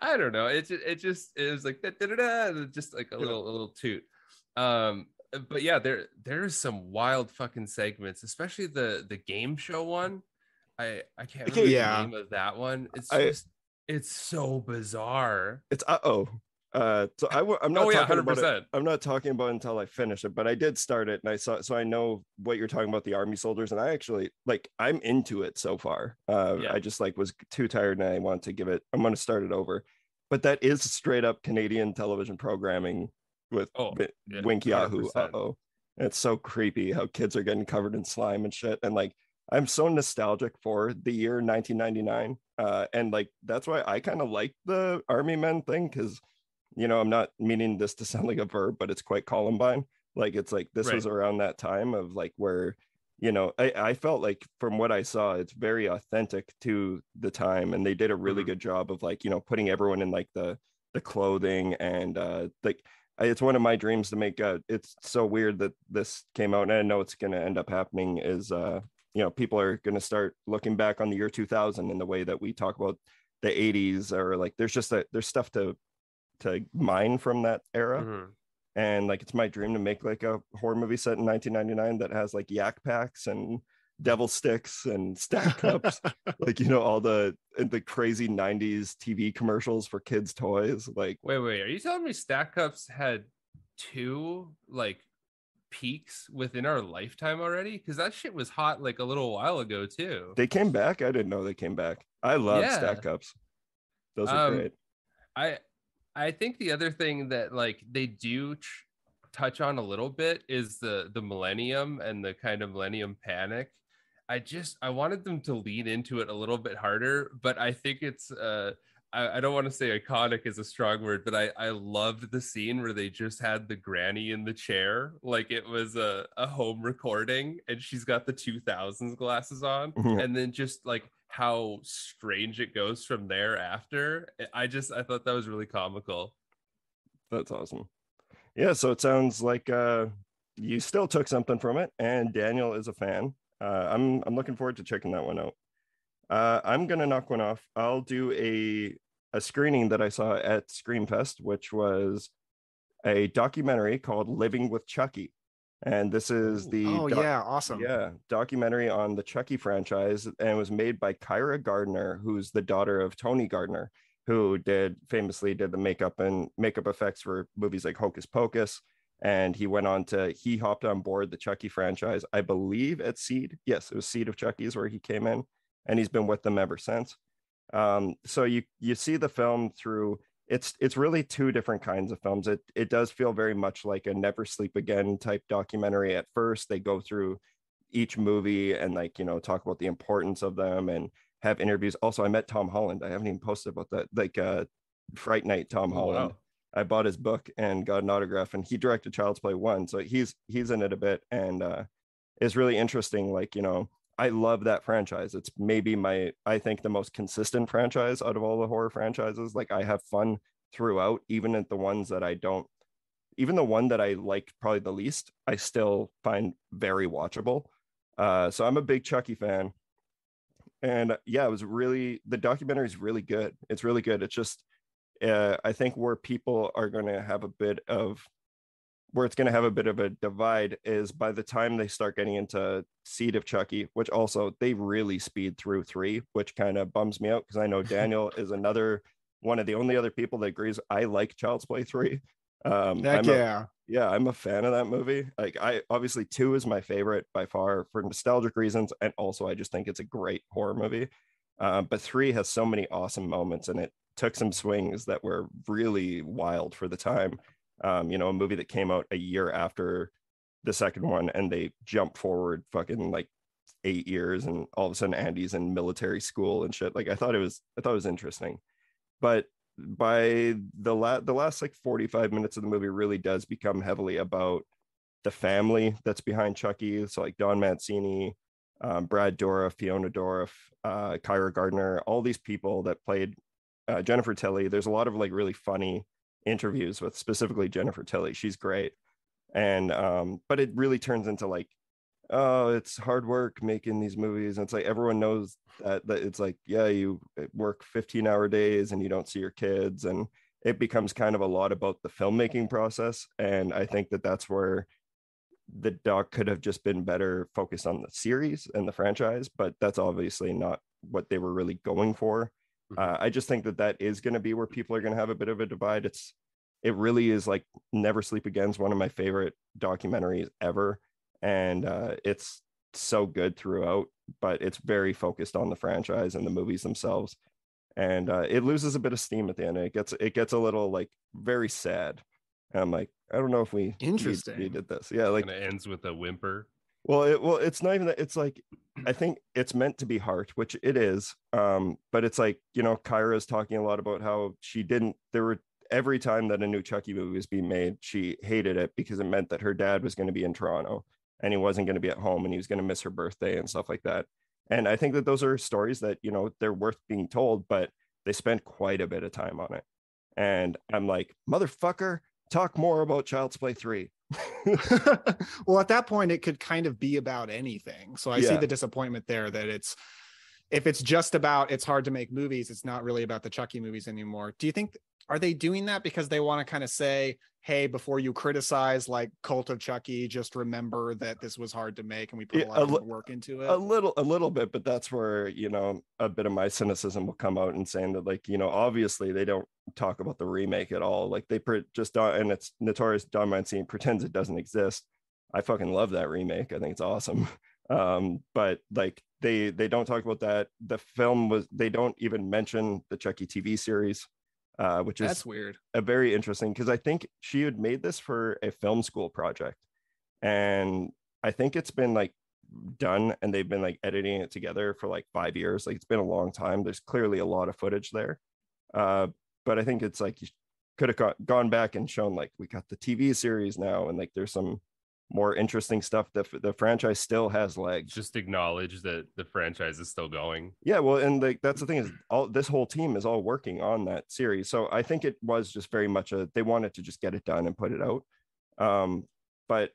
I don't know. It just, it just it was like da, da, da, da, just like a little a little toot. Um, but yeah, there there's some wild fucking segments, especially the the game show one. I I can't remember Yeah. the name of that one. It's I- just it's so bizarre. it's uh oh. Uh, so I I'm not Oh yeah, talking hundred about it. I'm not talking about until I finish it, but I did start it and I saw so I know what you're talking about the army soldiers and I actually like I'm into it so far. Uh Yeah. I just like was too tired and I want to give it I'm going to start it over. But that is straight up Canadian television programming with Oh, yeah, Wink Yahoo. 100%. Uh-oh. It's so creepy how kids are getting covered in slime and shit and like I'm so nostalgic for the year 1999. Uh and like that's why I kind of like the army men thing cuz you know, I'm not meaning this to sound like a verb, but it's quite Columbine. Like it's like this was around that time of like where, you know, I, I felt like from what I saw, it's very authentic to the time. And they did a really Mhm. good job of like, you know, putting everyone in like the the clothing and uh like I, it's one of my dreams to make uh it's so weird that this came out and I know it's gonna end up happening is uh you know people are gonna start looking back on the year 2000 in the way that we talk about the 80s or like there's just a there's stuff to to mine from that era Mhm. and like it's my dream to make like a horror movie set in 1999 that has like yak packs and devil sticks and stack cups like you know all the the crazy 90s tv commercials for kids toys like Wait, wait. Are you telling me Stack Cups had two like peaks within our lifetime already? Because that shit was hot like a little while ago too. They came back. I didn't know they came back. I love Yeah. stack cups. Those are Um, great. I I think the other thing that like they do tr- touch on a little bit is the the millennium and the kind of millennium panic. I just I wanted them to lean into it a little bit harder, but I think it's uh I, I don't want to say iconic is a strong word, but I I loved the scene where they just had the granny in the chair like it was a, a home recording and she's got the 2000s glasses on Mhm. and then just like how strange it goes from there after i just i thought that was really comical That's awesome. Yeah, so it sounds like uh, you still took something from it, and Daniel is a fan. Uh, I'm I'm looking forward to checking that one out. Uh, I'm gonna knock one off. I'll do a a screening that I saw at Screamfest, which was a documentary called "Living with Chucky," and this is the oh doc- yeah, awesome. yeah, documentary on the Chucky franchise, and it was made by Kyra Gardner, who's the daughter of Tony Gardner, who did famously did the makeup and makeup effects for movies like Hocus Pocus. And he went on to he hopped on board the Chucky franchise, I believe at Seed. Yes, it was Seed of Chucky's where he came in, and he's been with them ever since. Um, so you you see the film through it's it's really two different kinds of films. It it does feel very much like a Never Sleep Again type documentary. At first, they go through each movie and like you know talk about the importance of them and have interviews. Also, I met Tom Holland. I haven't even posted about that. Like uh, Fright Night, Tom Oh, Holland. wow. I bought his book and got an autograph, and he directed Child's Play one, so he's he's in it a bit, and uh, it's really interesting. Like you know, I love that franchise. It's maybe my I think the most consistent franchise out of all the horror franchises. Like I have fun throughout, even at the ones that I don't. Even the one that I like probably the least, I still find very watchable. Uh, so I'm a big Chucky fan, and yeah, it was really the documentary is really good. It's really good. It's just uh, I think where people are going to have a bit of where it's going to have a bit of a divide is by the time they start getting into Seed of Chucky, which also they really speed through three, which kind of bums me out because I know Daniel is another one of the only other people that agrees I like Child's Play three. Um, Heck I'm a- yeah. yeah, I'm a fan of that movie. Like I obviously two is my favorite by far for nostalgic reasons, and also I just think it's a great horror movie. Uh, but three has so many awesome moments, and it took some swings that were really wild for the time. Um, you know, a movie that came out a year after the second one, and they jump forward fucking like eight years, and all of a sudden Andy's in military school and shit. Like I thought it was, I thought it was interesting, but by the la- the last like 45 minutes of the movie really does become heavily about the family that's behind Chucky. So like Don Mancini, um, Brad Dourif, Fiona Dourif, uh, Kyra Gardner, all these people that played uh, Jennifer Tilly. There's a lot of like really funny interviews with specifically Jennifer Tilly. She's great. And um, but it really turns into like, oh, it's hard work making these movies. And it's like everyone knows that that it's like, yeah, you work 15 hour days and you don't see your kids. And it becomes kind of a lot about the filmmaking process. And I think that that's where the doc could have just been better focused on the series and the franchise, but that's obviously not what they were really going for. Uh, I just think that that is going to be where people are going to have a bit of a divide. It's it really is like Never Sleep Again is one of my favorite documentaries ever, and uh, it's so good throughout. But it's very focused on the franchise and the movies themselves, and uh, it loses a bit of steam at the end. It gets it gets a little like very sad. And I'm like, I don't know if we need- we did this. Yeah, like of ends with a whimper. Well, it well, it's not even that. It's like I think it's meant to be heart, which it is. Um, but it's like you know, Kyra's talking a lot about how she didn't. There were every time that a new Chucky movie was being made, she hated it because it meant that her dad was going to be in Toronto and he wasn't going to be at home and he was going to miss her birthday and stuff like that. And I think that those are stories that you know they're worth being told, but they spent quite a bit of time on it. And I'm like, motherfucker, talk more about Child's Play three. well, at that point, it could kind of be about anything. So I see the disappointment there that it's if it's just about it's hard to make movies, it's not really about the Chucky movies anymore. Do you think are they doing that because they want to kind of say, hey, before you criticize like Cult of Chucky, just remember that this was hard to make and we put a lot a of work into it? a little a little bit but that's where you know a bit of my cynicism will come out and saying that like you know obviously they don't talk about the remake at all like they pre- just don't and it's notorious don mancini pretends it doesn't exist I fucking love that remake. I think it's awesome. Um, but like they they don't talk about that. The film was they don't even mention the Chucky TV series, uh, which is That's weird. a very interesting because I think she had made this for a film school project, and I think it's been like done and they've been like editing it together for like five years. Like it's been a long time. There's clearly a lot of footage there, uh, but I think it's like you could have got, gone back and shown like we got the TV series now, and like there's some more interesting stuff. The the franchise still has legs. Just acknowledge that the franchise is still going. Yeah, well, and like that's the thing is all this whole team is all working on that series. So I think it was just very much a they wanted to just get it done and put it out. Um, but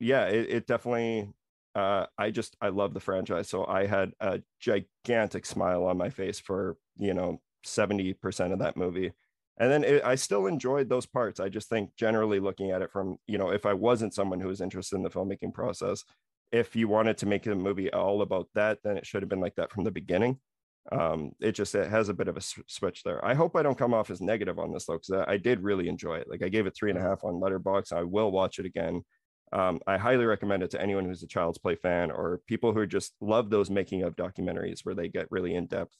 yeah, it, it definitely uh I just I love the franchise. So I had a gigantic smile on my face for you know 70% of that movie. And then it, I still enjoyed those parts. I just think generally looking at it from, you know, if I wasn't someone who was interested in the filmmaking process, if you wanted to make a movie all about that, then it should have been like that from the beginning. Um, it just it has a bit of a switch there. I hope I don't come off as negative on this though, because I, did really enjoy it. Like I gave it three and a half on Letterboxd. I will watch it again. Um, I highly recommend it to anyone who's a Child's Play fan or people who just love those making of documentaries where they get really in depth.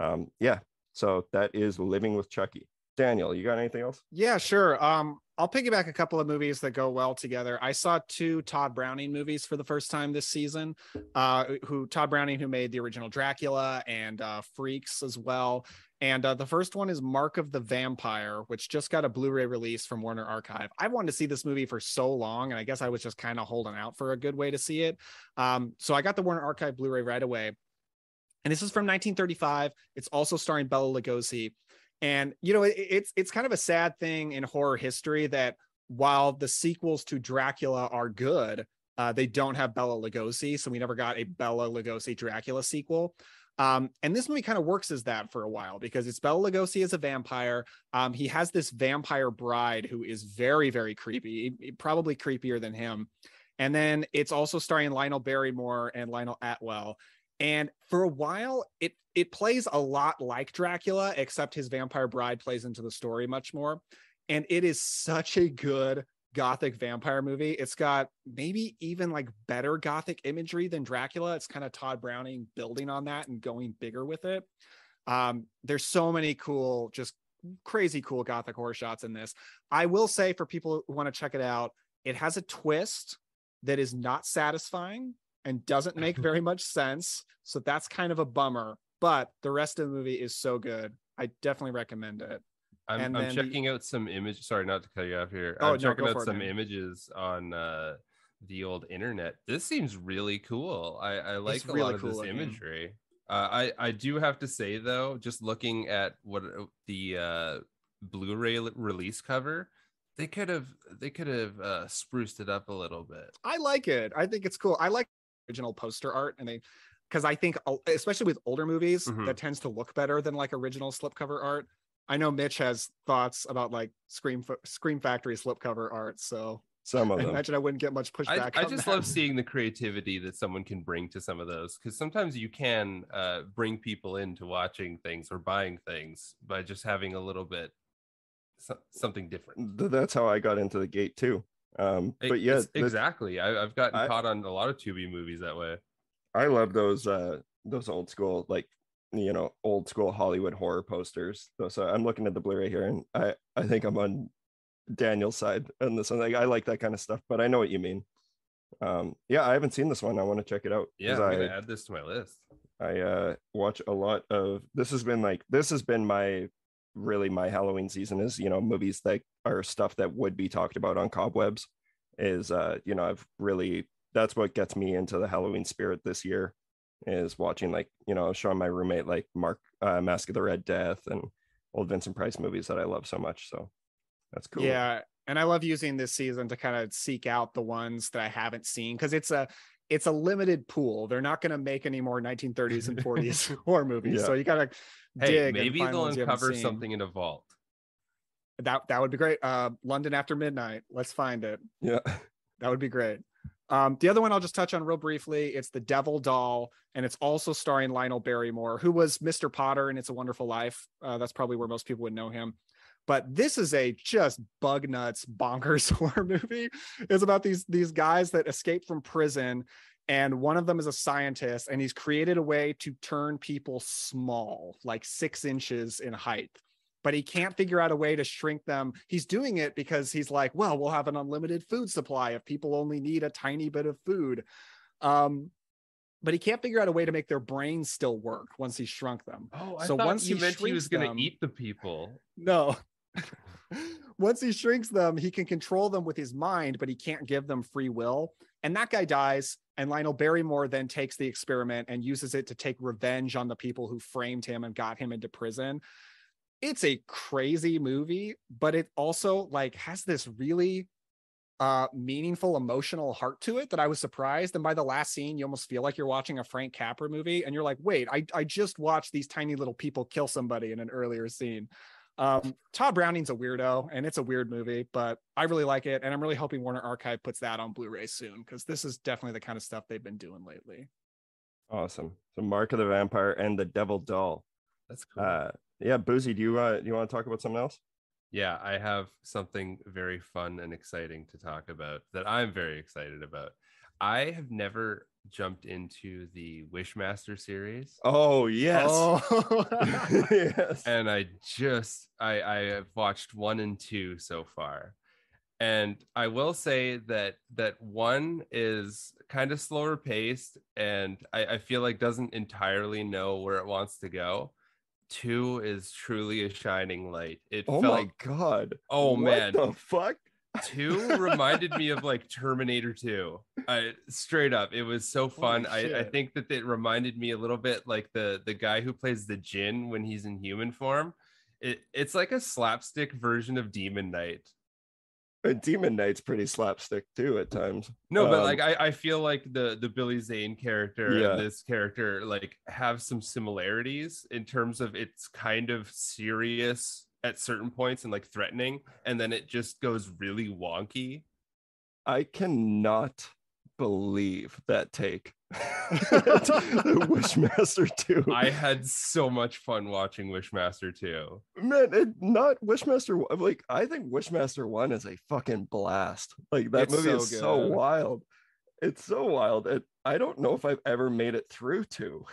Um, yeah, so that is Living with Chucky. Daniel, you got anything else? Yeah, sure. Um, I'll piggyback a couple of movies that go well together. I saw two Tod Browning movies for the first time this season. Uh, who Tod Browning, who made the original Dracula and uh, Freaks as well. And uh, the first one is Mark of the Vampire, which just got a Blu-ray release from Warner Archive. I wanted to see this movie for so long, and I guess I was just kind of holding out for a good way to see it. Um, so I got the Warner Archive Blu-ray right away. And this is from 1935. It's also starring Bela Lugosi and you know it, it's it's kind of a sad thing in horror history that while the sequels to dracula are good uh, they don't have bela lugosi so we never got a bela lugosi dracula sequel. Um, and this movie kind of works as that for a while because it's bela lugosi as a vampire. Um, he has this vampire bride who is very very creepy probably creepier than him. And then it's also starring lionel barrymore and lionel atwill and for a while it it plays a lot like dracula except his vampire bride plays into the story much more. And it is such a good gothic vampire movie. It's got maybe even like better gothic imagery than dracula. It's kind of tod browning building on that and going bigger with it. Um there's so many cool just crazy cool gothic horror shots in this. I will say for people who want to check it out it has a twist that is not satisfying and doesn't make very much sense. So that's kind of a bummer. But the rest of the movie is so good. I definitely recommend it. I'm, And I'm then the- checking out some images. Sorry, not to cut you off here. Oh, I'm no, checking out for it, some images on uh, the old internet. This seems really cool. I, I like a really lot of cool this looking. imagery. Uh, I I do have to say though, just looking at what uh, the uh, Blu-ray release cover, they could have they could have uh, spruced it up a little bit. I like it. I think it's cool. I like original poster art and they because I think uh, especially with older movies Mhm. that tends to look better than like original slipcover art. I know Mitch has thoughts about like Scream Scream Factory slipcover art, so Some of them. imagine I wouldn't get much pushback. I, I just that. love seeing the creativity that someone can bring to some of those because sometimes you can uh, bring people into watching things or buying things by just having a little bit so- something different. Th- That's how I got into the gate too. Um, but yeah, it's- exactly. I, I've gotten I- caught on a lot of Tubi movies that way. I love those uh those old school like you know old school Hollywood horror posters. So I'm looking at the Blu-ray here, and I I think I'm on Daniel's side on this one. Like I like that kind of stuff, but I know what you mean. Um, yeah, I haven't seen this one. I want to check it out. Yeah, I'm gonna add this to my list. I uh watch a lot of this has been like this has been my really my Halloween season is you know movies that are stuff that would be talked about on cobwebs is uh you know I've really that's what gets me into the Halloween spirit this year is watching like you know showing my roommate like Mark uh, Mask of the Red Death and old Vincent Price movies that I love so much so that's cool Yeah, and I love using this season to kind of seek out the ones that I haven't seen because it's a it's a limited pool. They're not going to make any more 1930s and 40s horror movies, Yeah. so you got to Hey, dig. and maybe find they'll ones you uncover seen. something in a vault. That that would be great. Uh, London After Midnight. Let's find it. yeah That would be great. Um, the other one I'll just touch on real briefly. It's the Devil Doll, and it's also starring Lionel Barrymore, who was Mr. Potter in It's a Wonderful Life. Uh, that's probably where most people would know him. But this is a just bug nuts bonkers horror movie. It's about these these guys that escape from prison and one of them is a scientist and he's created a way to turn people small like six inches in height but he can't figure out a way to shrink them he's doing it because he's like well we'll have an unlimited food supply if people only need a tiny bit of food um, but he can't figure out a way to make their brains still work once he shrunk them Oh, I So thought once you he meant he was gonna eat the people. no. Once he shrinks them, he can control them with his mind, but he can't give them free will. And that guy dies. And Lionel Barrymore then takes the experiment and uses it to take revenge on the people who framed him and got him into prison. It's a crazy movie, but it also like has this really uh meaningful emotional heart to it that I was surprised. And by the last scene, you almost feel like you're watching a Frank Capra movie, and you're like, wait, I, I just watched these tiny little people kill somebody in an earlier scene. Um, Tod Browning's a weirdo, and it's a weird movie, but I really like it, and I'm really hoping Warner Archive puts that on Blu-ray soon because this is definitely the kind of stuff they've been doing lately. Awesome. So Mark of the Vampire and the Devil Doll. That's cool. Uh, yeah, Buzi, do you uh, do you want to talk about something else? yeah, I have something very fun and exciting to talk about that I'm very excited about. I have never jumped into the Wishmaster series. Oh yes, Oh, yes. and I just I I have watched one and two so far, and I will say that that one is kind of slower paced, and I, I feel like doesn't entirely know where it wants to go. Two is truly a shining light. It oh felt my god. oh What man, the fuck? two reminded me of like Terminator 2. I straight up, it was so fun. I, I think that it reminded me a little bit like the the guy who plays the Djinn when he's in human form. It, it's like a slapstick version of Demon Knight. Demon Knight's pretty slapstick too at times. No, but Um, like I, I feel like the the Billy Zane character Yeah. and this character like have some similarities in terms of it's kind of serious at certain points and like threatening, and then it just goes really wonky. I cannot believe that take. the Wishmaster 2. I had so much fun watching Wishmaster 2. Man, it, not Wishmaster. one- Like, I think Wishmaster 1 is a fucking blast. Like, that It's movie so is so wild. It's so wild. It, I don't know if I've ever made it through two.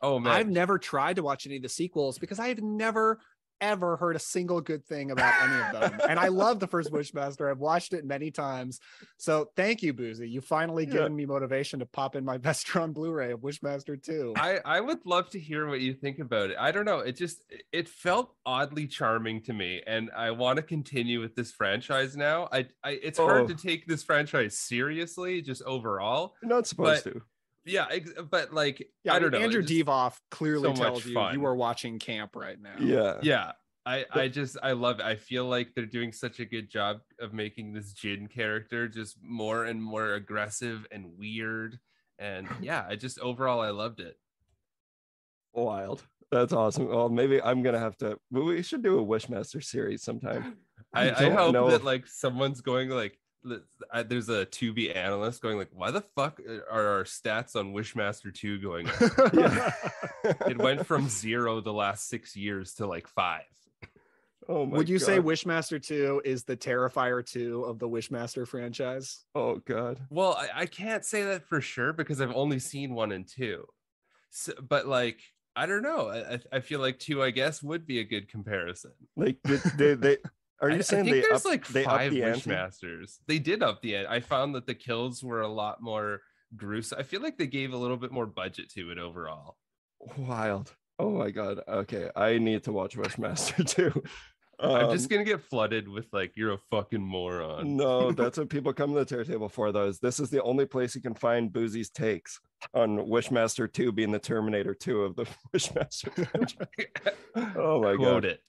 Oh man, I've never tried to watch any of the sequels because I have never ever heard a single good thing about any of them. and I love the first Wishmaster. I've watched it many times. So thank you, Buzi. You finally Yeah. given me motivation to pop in my Vestron Blu-ray of Wishmaster 2. I I would love to hear what you think about it. I don't know. It just it felt oddly charming to me, and I want to continue with this franchise now. I, I it's hard Oh. to take this franchise seriously, just overall. You're not supposed But- to. Yeah, ex- but like yeah, I don't know. Andrew it Divoff clearly so tells you fun. you are watching camp right now. Yeah. Yeah. I, I just I love it. I feel like they're doing such a good job of making this Djinn character just more and more aggressive and weird. And yeah, I just overall I loved it. Wild. That's awesome. Well, maybe I'm gonna have to. We should do a Wishmaster series sometime. I, I don't hope know that like someone's going like li- I, there's a Tubi analyst going like why the fuck uh, are our stats on Wishmaster 2 going up? Yeah. it went from zero the last six years to like five. oh my Would you say Wishmaster 2 is the Terrifier 2 of the Wishmaster franchise? Oh god. Well, I, I can't say that for sure because I've only seen one and two. So, but like I don't know. I, I- I feel like two, I guess, would be a good comparison. Like they, they are you I saying think they there's up, like five the? Wishmasters. They did up the end. I found that the kills were a lot more gruesome. I feel like they gave a little bit more budget to it overall. Wild. Oh my god. Okay, I need to watch Wishmaster too. I'm just Um, gonna get flooded with like you're a fucking moron. no, that's what people come to the Terror Table for. Though is this is the only place you can find Buzi's takes on Wishmaster Two being the Terminator Two of the Wishmaster. oh my Quote god. it.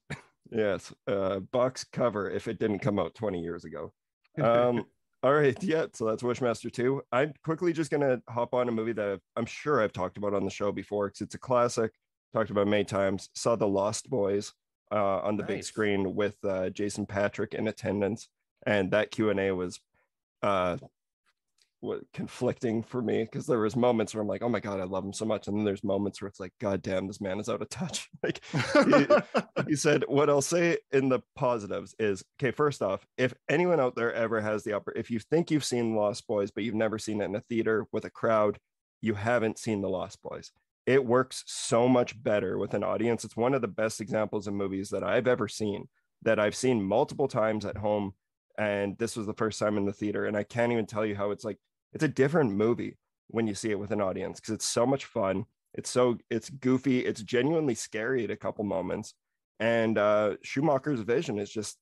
Yes, uh, box cover if it didn't come out 20 years ago. Um, all right, yeah. So that's Wishmaster 2. I'm quickly just gonna hop on a movie that I'm sure I've talked about on the show before because it's a classic. Talked about many times. Saw The Lost Boys uh, on the big screen with uh, Jason Patric in attendance, and that Q and A was uh, conflicting for me because there was moments where I'm like, oh my god, I love him so much, and then there's moments where it's like, god damn, this man is out of touch. like he, he said, what I'll say in the positives is, okay, first off, if anyone out there ever has the upper, if you think you've seen Lost Boys but you've never seen it in a theater with a crowd, you haven't seen the Lost Boys. It works so much better with an audience. It's one of the best examples of movies that I've ever seen that I've seen multiple times at home and this was the first time in the theater and i can't even tell you how it's like it's a different movie when you see it with an audience because it's so much fun. It's so it's goofy. It's genuinely scary at a couple moments. And uh schumacher's vision is just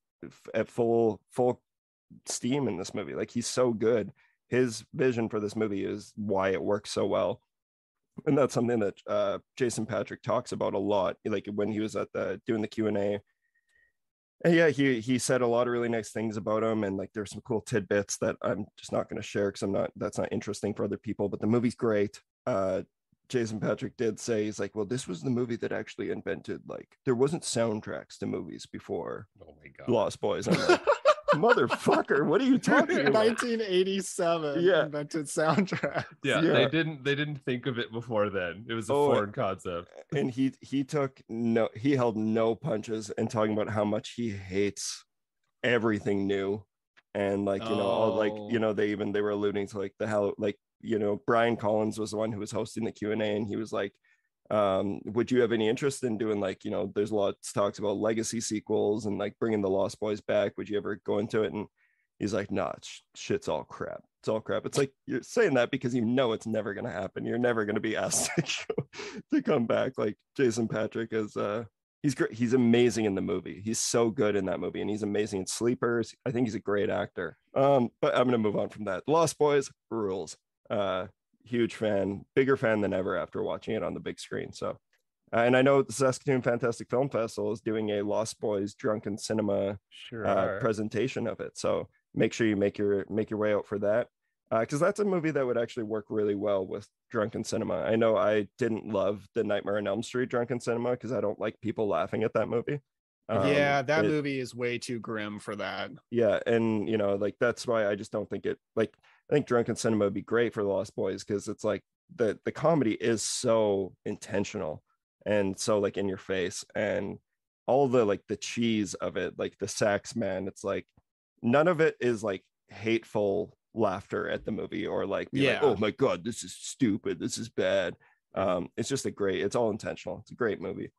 at full full steam in this movie. Like he's so good. His vision for this movie is why it works so well. And that's something that uh, jason Patric talks about a lot like when he was at the doing the q&a and yeah, he he said a lot of really nice things about him, and like there's some cool tidbits that I'm just not going to share because I'm not that's not interesting for other people. But the movie's great. Uh, Jason Patric did say he's like, well, this was the movie that actually invented like there wasn't soundtracks to movies before. Oh my god, Lost Boys. Like, motherfucker, what are you talking about? 1987 Yeah. invented soundtrack. yeah, Yeah. they didn't they didn't think of it before then. It was a Oh, foreign concept. and he he took no he held no punches in talking about how much he hates everything new and like you know all like Oh. you know they even they were alluding to like the hell like you know brian collins was the one who was hosting the q&a and he was like um would you have any interest in doing like you know there's lots talks about legacy sequels and like bringing the lost boys back. Would you ever go into it? And he's like nah sh- shit's all crap. It's all crap. It's like you're saying that because you know it's never going to happen. You're never going to be asked to, to come back. Like jason patric is uh he's great he's amazing in the movie. He's so good in that movie and he's amazing in sleepers. I think he's a great actor. Um but i'm going to move on from that. Lost boys rules. Uh huge fan bigger fan than ever after watching it on the big screen so uh, and i know the saskatoon fantastic film festival is doing a lost boys drunken cinema Sure. uh, presentation of it. So make sure you make your make your way out for that because that's a movie that would actually work really well with drunken cinema. I know I didn't love the Nightmare on Elm Street drunken cinema because I don't like people laughing at that movie. Um, yeah, that it- movie is way too grim for that. Yeah, and you know, like that's why I just don't think it. Like I think drunken cinema would be great for the Lost Boys because it's like the the comedy is so intentional and so like in your face and all the like the cheese of it, like the sax man. It's like none of it is like hateful laughter at the movie or like be like, Yeah. oh my god, this is stupid, this is bad. Um, it's just a great. It's all intentional. It's a great movie.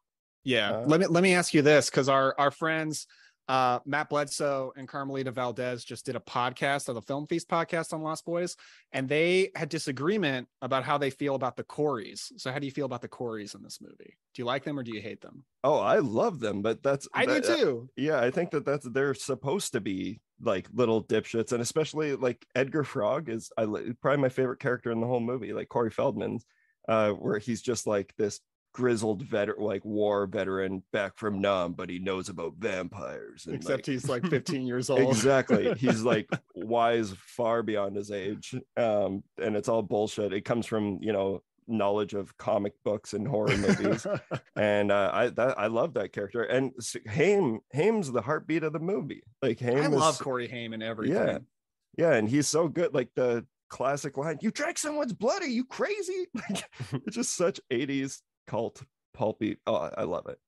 Yeah. Uh, let me let me ask you this because our our friends uh Matt Bledsoe and Carmelita Valdez just did a podcast of the Film Feast podcast on Lost Boys, and they had disagreement about how they feel about the Coreys. So how do you feel about the Coreys in this movie? Do you like them or do you hate them? Oh, I love them, but that's I do that- uh, too. yeah i think that that's they're supposed to be like little dipshits and especially like edgar frog is i probably my favorite character in the whole movie like corey feldman's uh where he's just like this grizzled veteran like war veteran back from Nam, but he knows about vampires and Except like, he's like 15 years old. exactly he's like wise far beyond his age um and it's all bullshit it comes from you know knowledge of comic books and horror movies and uh, I that I love that character. And Haim Haim's the heartbeat of the movie. Like Haim, I is- love Corey Haim and everything. Yeah. yeah, and he's so good. Like the classic line, "You drank someone's blood? Are you crazy?" Like it's just such '80s cult pulpy. Oh, I love it.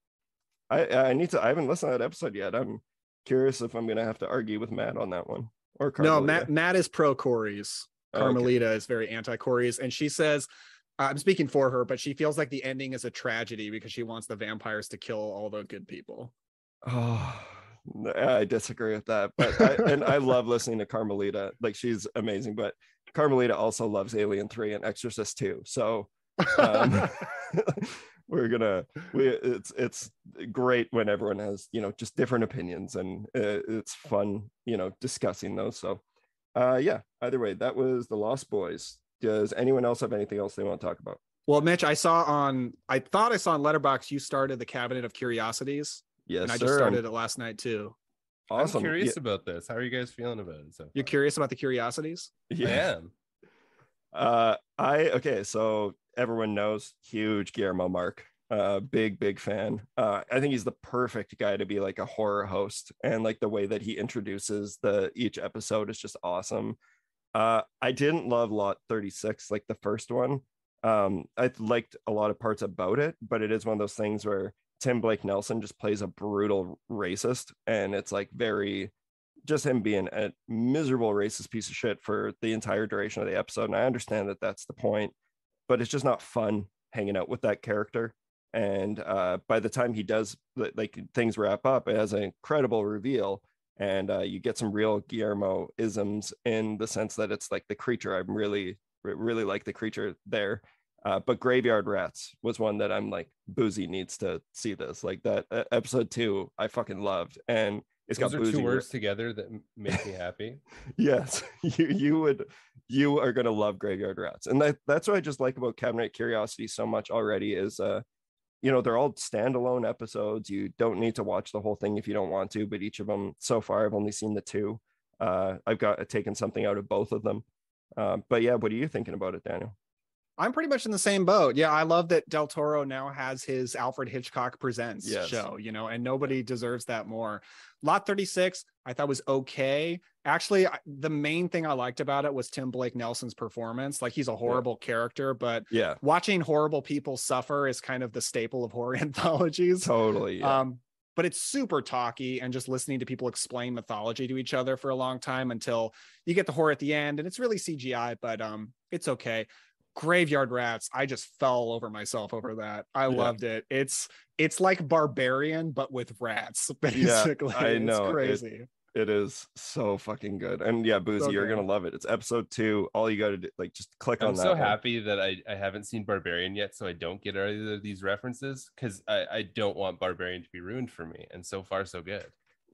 I I need to. I haven't listened to that episode yet. I'm curious if I'm gonna have to argue with Matt on that one or No, Matt Matt is pro Corey's. Oh, okay. Carmelita is very anti Corey's, and she says, I'm speaking for her, but she feels like the ending is a tragedy because she wants the vampires to kill all the good people. Oh, I disagree with that. But I, and I love listening to Carmelita. Like she's amazing. But Carmelita also loves Alien Three and Exorcist Two. So um, we're gonna we it's it's great when everyone has you know just different opinions and uh, it's fun you know discussing those. So uh, yeah. Either way, that was the Lost Boys. Does anyone else have anything else they want to talk about? Well, Mitch, I saw on, I thought I saw on Letterboxd you started the Cabinet of Curiosities, Yes, and I sir. just started it last night too. awesome. I'm curious Yeah, about this. How are you guys feeling about it? So You're curious about the curiosities? yeah. I am. Uh, I okay. So everyone knows huge Guillermo Mark. Uh, big big fan. Uh, I think he's the perfect guy to be like a horror host, and like the way that he introduces the each episode is just awesome. Uh, I didn't love Lot 36, like the first one. Um, I liked a lot of parts about it, but it is one of those things where Tim Blake Nelson just plays a brutal racist, and it's like very just him being a miserable racist piece of shit for the entire duration of the episode. And I understand that that's the point, but it's just not fun hanging out with that character. And uh, by the time he does, like things wrap up, it has an incredible reveal, and uh, you get some real Guillermo isms in the sense that it's like the creature. I'm really, really like the creature there. Uh, but Graveyard Rats was one that I'm like, Buzi needs to see this. Like that uh, episode two, I fucking loved, and it's Those got are two words together that make me happy. yes you you would you are going to love graveyard rats and that that's what i just like about cabinet curiosity so much already is uh you know they're all standalone episodes. You don't need to watch the whole thing if you don't want to but each of them so far i've only seen the two. Uh i've got taken something out of both of them. Uh, but yeah what are you thinking about it daniel I'm pretty much in the same boat. Yeah, I love that Del Toro now has his Alfred Hitchcock Presents Yes. show, you know, and nobody deserves that more. Lot 36, I thought was okay. Actually, I- the main thing I liked about it was Tim Blake Nelson's performance. Like he's a horrible character, but yeah watching horrible people suffer is kind of the staple of horror anthologies. totally yeah. Um, but it's super talky and just listening to people explain mythology to each other for a long time until you get the horror at the end, and it's really CGI, but um, it's okay. Graveyard Rats, I just fell over myself over that. I Yeah. loved it. It's it's like Barbarian but with rats, basically. yeah, I It's know. It- crazy. it is so fucking good and yeah Buzi So you're good. gonna love it it's episode two all you gotta do like just click on that I'm that so one. happy that I, I haven't seen Barbarian yet, so I don't get either of these references because I, I don't want Barbarian to be ruined for me. And so far, so good.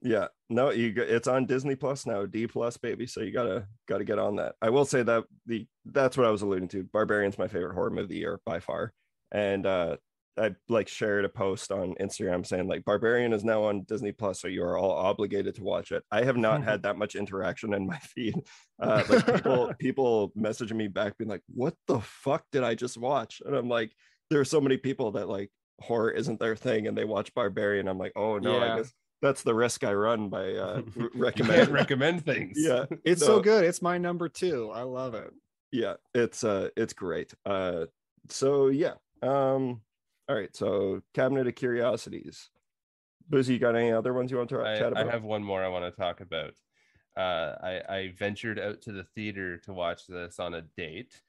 Yeah, no, you it's on Disney Plus now, D Plus, baby. So you gotta gotta get on that. I will say that the that's what I was alluding to. Barbarian's my favorite horror movie of the year by far, and uh, I like shared a post on Instagram saying like Barbarian is now on Disney Plus, so you are all obligated to watch it. I have not had that much interaction in my feed. Uh, like people people messaging me back being like, "What the fuck did I just watch?" And I'm like, there are so many people that like horror isn't their thing, and they watch Barbarian. I'm like, oh no, Yeah. I guess that's the risk I run by uh, r- You can't recommend things. yeah, It's No. so good. It's my number two. I love it. yeah, it's uh, it's great. Uh, so yeah, um, all right. So Cabinet of Curiosities. Buzi, you got any other ones you want to I, chat I about? have one more I want to talk about. Uh, I, I ventured out to the theater to watch this on a date.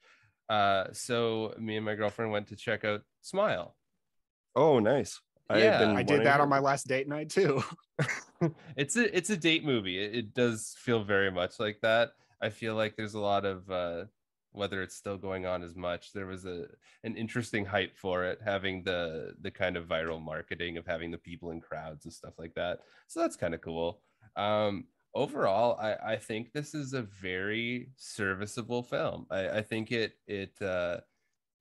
Uh, so me and my girlfriend went to check out Smile. Oh, nice. Yeah, I did that to- on my last date night too. it's a it's a date movie. It, it does feel very much like that. I feel like there's a lot of uh, whether it's still going on as much. There was a an interesting hype for it, having the the kind of viral marketing of having the people in crowds and stuff like that. So that's kind of cool. Um, overall, I, I think this is a very serviceable film. I, I think it it uh,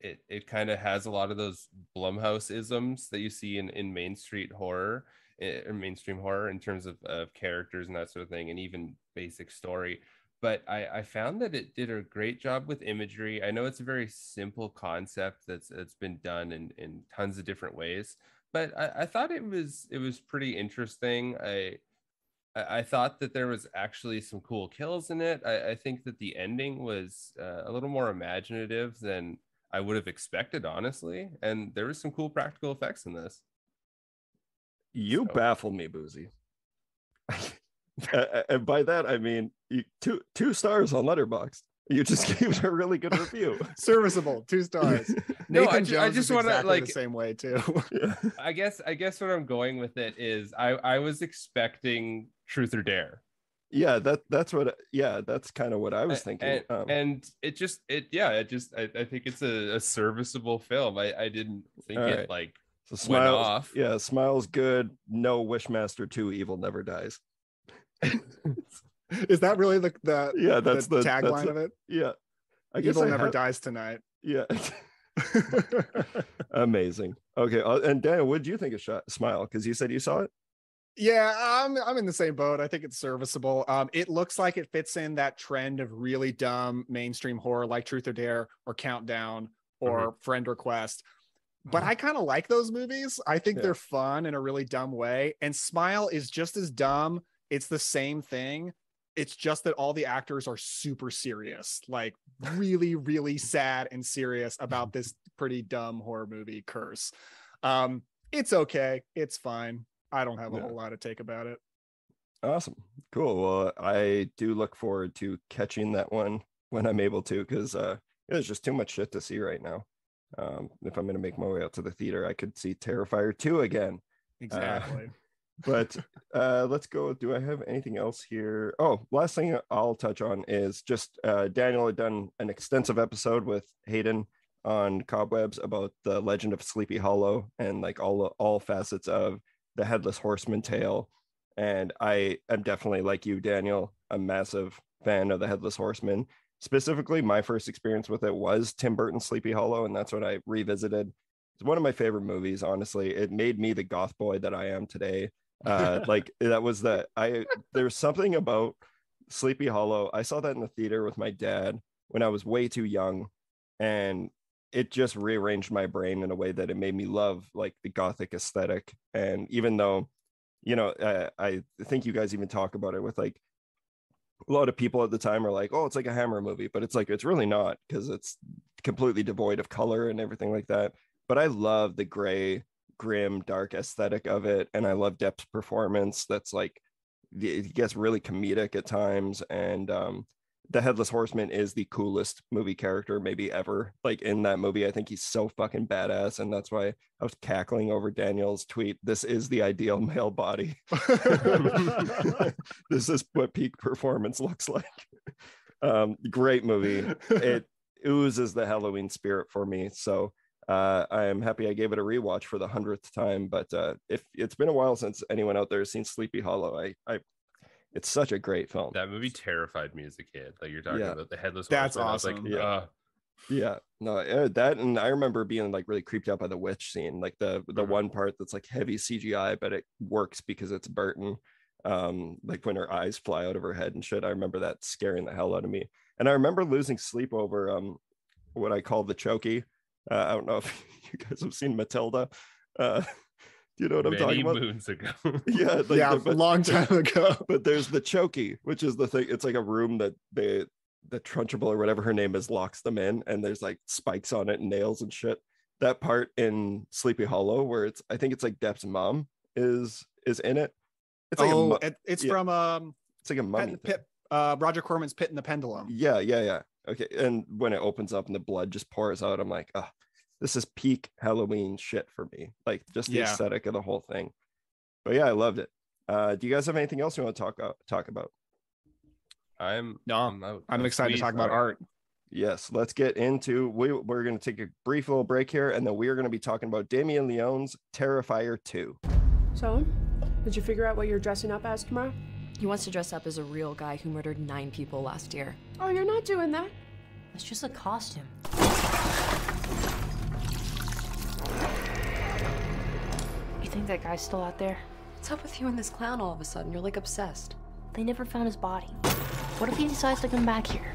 it it kind of has a lot of those Blumhouse isms that you see in in Main Street horror eh, or mainstream horror in terms of, of characters and that sort of thing, and even basic story. But I, I found that it did a great job with imagery. I know it's a very simple concept that's that's been done in, in tons of different ways, but I, I thought it was it was pretty interesting. I I thought that there was actually some cool kills in it. I, I think that the ending was uh, a little more imaginative than I would have expected, honestly. And there was some cool practical effects in this. You So- baffle me, Buzi. and by that I mean you, two two stars on Letterboxd. You just gave it a really good review. Serviceable, two stars. No, Nathan I ju- I just is wanna, exactly like- the same way too. I guess I guess what I'm going with it is I I was expecting Truth or Dare. Yeah, that that's what yeah, that's kind of what I was thinking. and, Um, and it just it yeah it just I, I think it's a, a serviceable film. I I didn't think All it right. like so went off. yeah, smiles good. No Wishmaster 2 evil never dies. is that really the the, Yeah, that's the, the, that's tagline of it? Yeah. I guess Evil I never have- dies tonight. Yeah. Amazing. Okay. Uh, and Dan, what do you think of Sh- Smile? Because you said you saw it. Yeah, I'm I'm in the same boat. I think it's serviceable. Um, it looks like it fits in that trend of really dumb mainstream horror like Truth or Dare or Countdown or Friend Request. But I kind of like those movies. I think Yeah. they're fun in a really dumb way. And Smile is just as dumb. It's the same thing, it's just that all the actors are super serious, like really, really sad and serious about this pretty dumb horror movie curse. Um, it's okay. It's fine. I don't have a Yeah. whole lot to take about it. Awesome. Cool. Well, I do look forward to catching that one when I'm able to, because uh, there's just too much shit to see right now. Um, if I'm going to make my way out to the theater, I could see Terrifier 2 again. Exactly. But uh, let's go. Do I have anything else here? Oh, last thing I'll touch on is just uh, Daniel had done an extensive episode with Hayden on Cobwebs about the legend of Sleepy Hollow and like all all facets of the Headless Horseman tale. And I am definitely like you, Daniel, a massive fan of the Headless Horseman. Specifically, my first experience with it was Tim Burton's Sleepy Hollow, and that's what I revisited. It's one of my favorite movies, honestly. It made me the goth boy that I am today uh like that was the i there's something about sleepy hollow i saw that in the theater with my dad when i was way too young and it just rearranged my brain in a way that it made me love like the gothic aesthetic. And even though you know uh, i think you guys even talk about it with like a lot of people at the time are like oh it's like a hammer movie but it's like it's really not because it's completely devoid of color and everything like that. But i love the gray grim dark aesthetic of it and i love depp's performance that's like it gets really comedic at times. And um the headless horseman is the coolest movie character maybe ever like in that movie i think he's so fucking badass and that's why i was cackling over daniel's tweet this is the ideal male body this is what peak performance looks like um great movie it oozes the halloween spirit for me so uh, I am happy I gave it a rewatch for the hundredth time. But uh, if it's been a while since anyone out there has seen Sleepy Hollow, I, I, it's such a great film. That movie terrified me as a kid. Like you're talking Yeah. about the headless. That's horseman. I was awesome. like, Yeah. uh, yeah, no, uh, that and I remember being like really creeped out by the witch scene, like the the Mhm. one part that's like heavy CGI, but it works because it's Burton. Um, like when her eyes fly out of her head and shit. I remember that scaring the hell out of me. And I remember losing sleep over um what I call the chokey. Uh, I don't know if you guys have seen Matilda. Uh, do you know what I'm talking about? moons ago. Yeah, like yeah, the- a but- long time ago. but there's the chokey, which is the thing. It's like a room that they the Trunchbull or whatever her name is locks them in, and there's like spikes on it and nails and shit. That part in Sleepy Hollow, where it's I think it's like Depp's mom is is in it. It's like a oh, mu- it- it's yeah, from um, it's like a Pet, mummy. thing. Pit, uh, Roger Corman's Pit in the Pendulum. Yeah, yeah, yeah. Okay, and when it opens up and the blood just pours out, I'm like, oh, this is peak Halloween shit for me. Like just the Yeah. aesthetic of the whole thing. But yeah, I loved it. Uh, do you guys have anything else you want to talk about, talk about? I'm No, I'm, out. I'm excited to talk about art. Yes, let's get into we we're going to take a brief little break here and then we are going to be talking about Damien Leone's Terrifier 2. So, did you figure out what you're dressing up as tomorrow? He wants to dress up as a real guy who murdered nine people last year. Oh, you're not doing that. It's just a costume. Think that guy's still out there? What's up with you and this clown all of a sudden? You're like obsessed. They never found his body. What if he decides to come back here?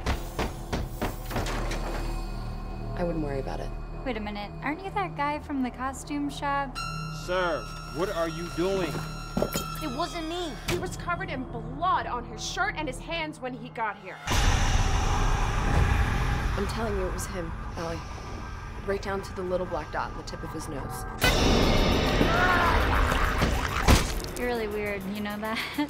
I wouldn't worry about it. Wait a minute, aren't you that guy from the costume shop? Sir, what are you doing? It wasn't me. He was covered in blood on his shirt and his hands when he got here. I'm telling you, it was him, Allie. Right down to the little black dot on the tip of his nose. You're really weird, you know that?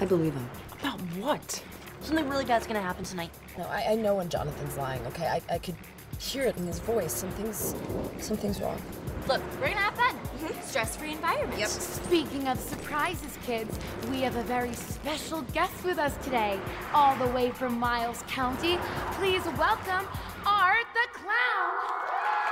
I believe him. About what? Something really bad's gonna happen tonight. No, I, I know when Jonathan's lying, okay? I, I could hear it in his voice. Something's something's wrong. Look, we're gonna have fun. Mm-hmm. Stress-free environment. Yep. Speaking of surprises, kids, we have a very special guest with us today, all the way from Miles County. Please welcome Art the Clown.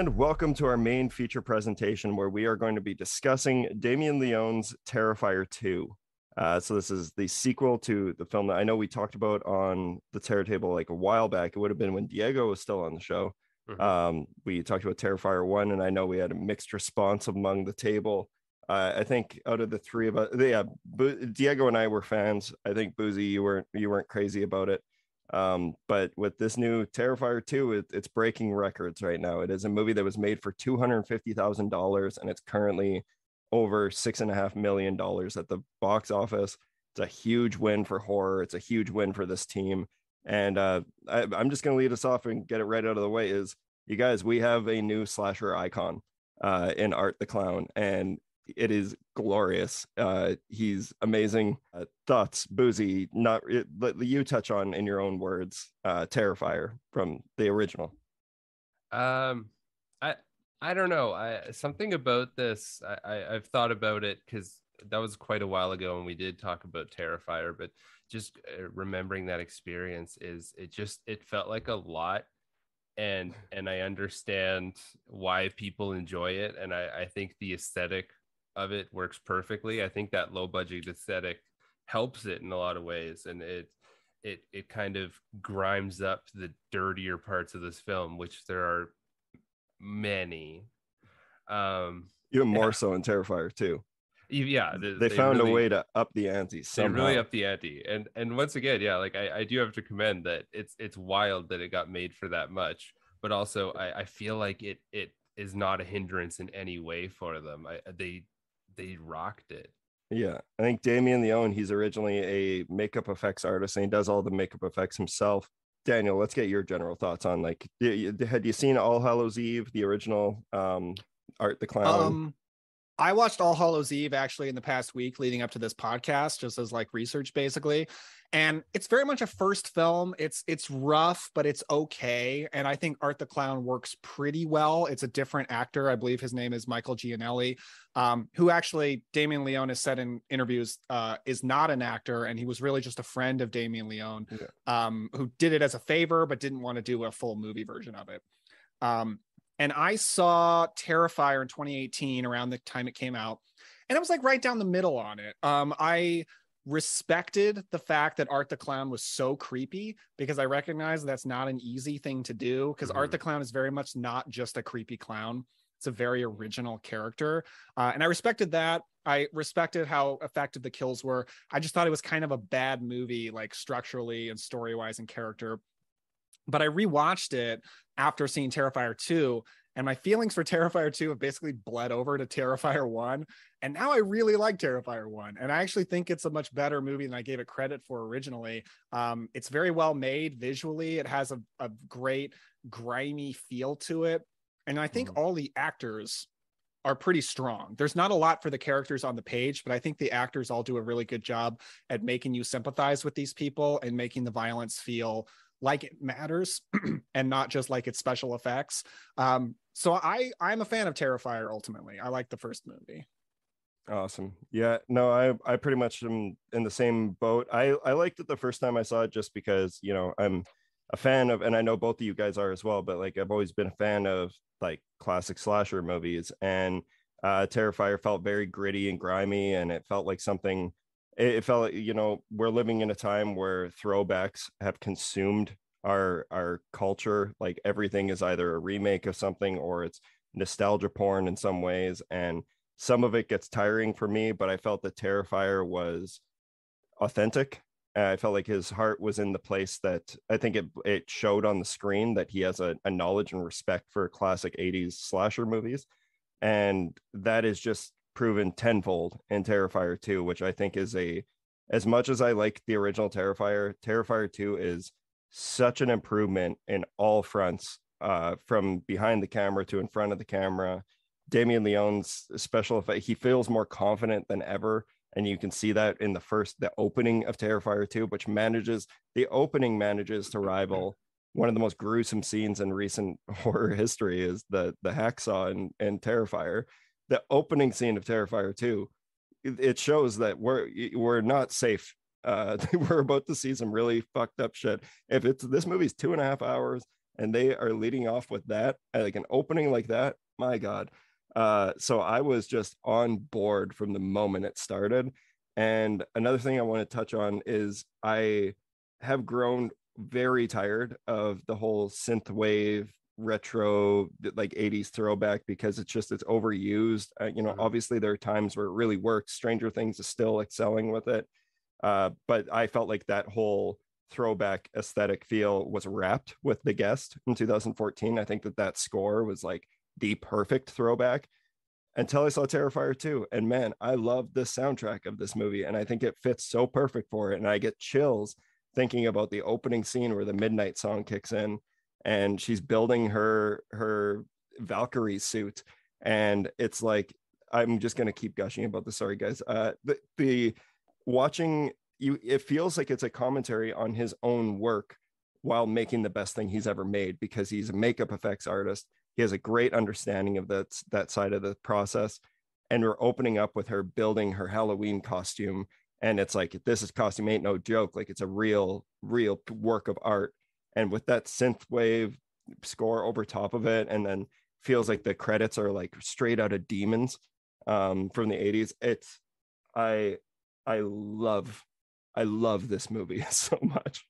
And welcome to our main feature presentation where we are going to be discussing Damien Leone's Terrifier 2. Uh, so this is the sequel to the film that I know we talked about on the Terror Table like a while back. It would have been when Diego was still on the show. Mhm. Um, we talked about Terrifier 1, and I know we had a mixed response among the table. Uh, I think out of the three of us, yeah, Bo- Diego and I were fans. I think Buzi, you weren't you weren't crazy about it. Um, but with this new Terrifier 2, it, it's breaking records right now. It is a movie that was made for $250,000 and it's currently over six and a half million dollars at the box office. It's a huge win for horror. It's a huge win for this team. And uh, I, I'm just going to lead us off and get it right out of the way is you guys, we have a new slasher icon uh, in Art the Clown, and it is glorious. Uh, he's amazing. Uh, thoughts, Buzi, not it, you touch on in your own words, uh, Terrifier from the original. Um, I I don't know. I something about this. I, I I've thought about it because that was quite a while ago when we did talk about Terrifier. But just uh, remembering that experience is it just it felt like a lot, and and I understand why people enjoy it, and I I think the aesthetic of it works perfectly. I think that low budget aesthetic helps it in a lot of ways, and it it it kind of grimes up the dirtier parts of this film, which there are many. Um, Even more so in Terrifier too. yeah, They, found really- a way to up the ante. They really up the ante, and and once again, yeah, like I, I do have to commend that it's it's wild that it got made for that much, but also I, I feel like it it is not a hindrance in any way for them. I they they rocked it. Yeah, I think Damien Leone, he's originally a makeup effects artist and he does all the makeup effects himself. Daniel, let's get your general thoughts on like, y- y- had you seen All Hallows Eve, the original um, Art the Clown? Um, I watched All Hallows Eve actually in the past week leading up to this podcast, just as like research basically. And it's very much a first film. It's it's rough, but it's okay. And I think Art the Clown works pretty well. It's a different actor. I believe his name is Michael Giannelli, um, who actually Damien Leone has said in interviews uh, is not an actor, and he was really just a friend of Damien Leone, Yeah. um, who did it as a favor but didn't want to do a full movie version of it. Um, and I saw Terrifier in 2018 around the time it came out, and I was like right down the middle on it. Um, I respected the fact that Art the Clown was so creepy because I recognize that's not an easy thing to do because Art Mhm. the Clown is very much not just a creepy clown. It's a very original character. Uh, and I respected that. I respected how effective the kills were. I just thought it was kind of a bad movie, like structurally and story wise and character. But I rewatched it after seeing Terrifier 2, and my feelings for Terrifier 2 have basically bled over to Terrifier 1. And now I really like Terrifier 1. And I actually think it's a much better movie than I gave it credit for originally. Um, it's very well made visually, it has a, a great, grimy feel to it. And I think all the actors are pretty strong. There's not a lot for the characters on the page, but I think the actors all do a really good job at making you sympathize with these people and making the violence feel like it matters and not just like it's special effects. Um, so I I'm a fan of Terrifier ultimately. I like the first movie. Awesome. Yeah, no, I I pretty much am in the same boat. I I liked it the first time I saw it just because, you know, I'm a fan of and I know both of you guys are as well, but like I've always been a fan of like classic slasher movies and uh Terrifier felt very gritty and grimy and it felt like something it, it felt like, you know, we're living in a time where throwbacks have consumed our our culture like everything is either a remake of something or it's nostalgia porn in some ways and some of it gets tiring for me, but I felt that Terrifier was authentic. I felt like his heart was in the place that I think it it showed on the screen that he has a, a knowledge and respect for classic 80s slasher movies. And that is just proven tenfold in Terrifier 2, which I think is a as much as I like the original Terrifier, Terrifier 2 is such an improvement in all fronts, uh, from behind the camera to in front of the camera. Damien Leone's special effect, he feels more confident than ever. And you can see that in the first, the opening of Terrifier 2, which manages, the opening manages to rival one of the most gruesome scenes in recent horror history is the the hacksaw and, and Terrifier. The opening scene of Terrifier 2, it, shows that we're we're not safe. Uh, we're about to see some really fucked up shit. If it's this movie's two and a half hours, and they are leading off with that uh, like an opening like that my god uh so i was just on board from the moment it started and another thing i want to touch on is i have grown very tired of the whole synth wave retro like 80s throwback because it's just it's overused uh, you know Mhm. obviously there are times where it really works stranger things is still excelling with it uh, but i felt like that whole throwback aesthetic feel was wrapped with the guest in 2014 i think that that score was like the perfect throwback until i saw terrifier 2 and man i love the soundtrack of this movie and i think it fits so perfect for it and i get chills thinking about the opening scene where the midnight song kicks in and she's building her her valkyrie suit and it's like i'm just going to keep gushing about this. Sorry guys. Uh the, the watching you it feels like it's a commentary on his own work while making the best thing he's ever made because he's a makeup effects artist. He has a great understanding of that that side of the process and we're opening up with her building her halloween costume and it's like this is costume ain't no joke. Like it's a real real work of art and with that synth wave score over top of it and then feels like the credits are like straight out of demons um from the 80s it's i i love i love this movie so much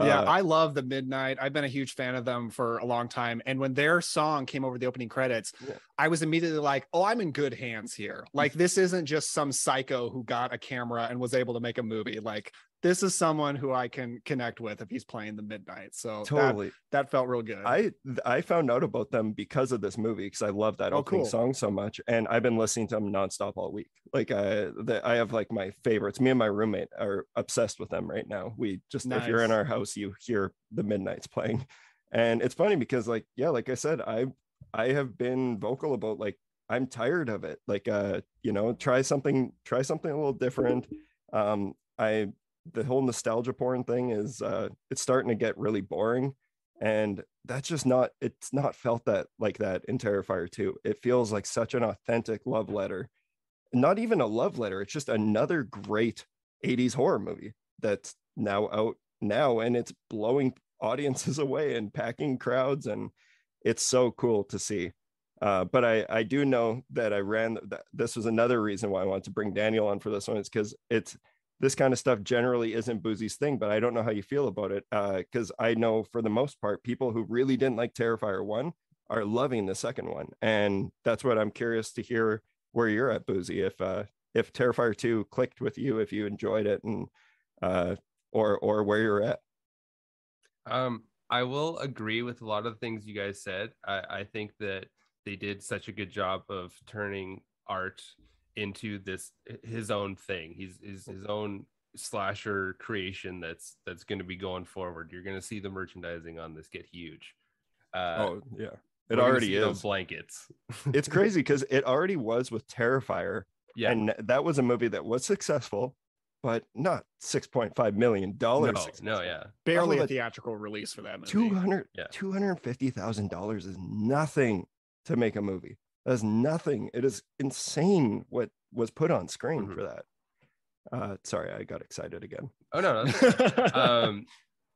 yeah, Uh, I love the Midnight. I've been a huge fan of them for a long time. And when their song came over the opening credits, Yeah. I was immediately like, oh, I'm in good hands here. Like, this isn't just some psycho who got a camera and was able to make a movie. Like, this is someone who I can connect with if he's playing the Midnight. So that, totally that felt real good. I I found out about them because of this movie because I love that Oh, opening cool. song so much, and I've been listening to them nonstop all week. Like I, the, I have like my favorites. Me and my roommate are obsessed with them right now. We just if you're in our house, you hear the Midnight's playing, and it's funny because like yeah, like I said, I I have been vocal about like I'm tired of it. Like uh, you know, try something, try something a little different. Um, I the whole nostalgia porn thing is uh it's starting to get really boring and that's just not it's not felt that like that in terrifier 2 it feels like such an authentic love letter not even a love letter it's just another great 80s horror movie that's now out now and it's blowing audiences away and packing crowds and it's so cool to see uh, but I, I do know that I ran that this was another reason why I wanted to bring Daniel on for this one. It's because it's this kind of stuff generally isn't Buzi's thing, but I don't know how you feel about it. Because I know for the most part, people who really didn't like Terrifier 1 are loving the second one. And that's what I'm curious to hear where you're at, Boozy. If uh, if Terrifier 2 clicked with you, if you enjoyed it, and uh, or or where you're at. Um, I will agree with a lot of the things you guys said. I, I think that they did such a good job of turning art into this his own thing. He's his, his own slasher creation that's that's going to be going forward. You're going to see the merchandising on this get huge. Uh, oh yeah, it already is. blankets. it's crazy because it already was with Terrifier. Yeah. And that was a movie that was successful, but not $6.5 million. No, no, yeah. Barely a theatrical release for that movie. 200 Yeah. $250,000 is nothing to make a movie. That's nothing. It is insane what was put on screen Mhm. for that. Uh, sorry, I got excited again. Oh no, no. um,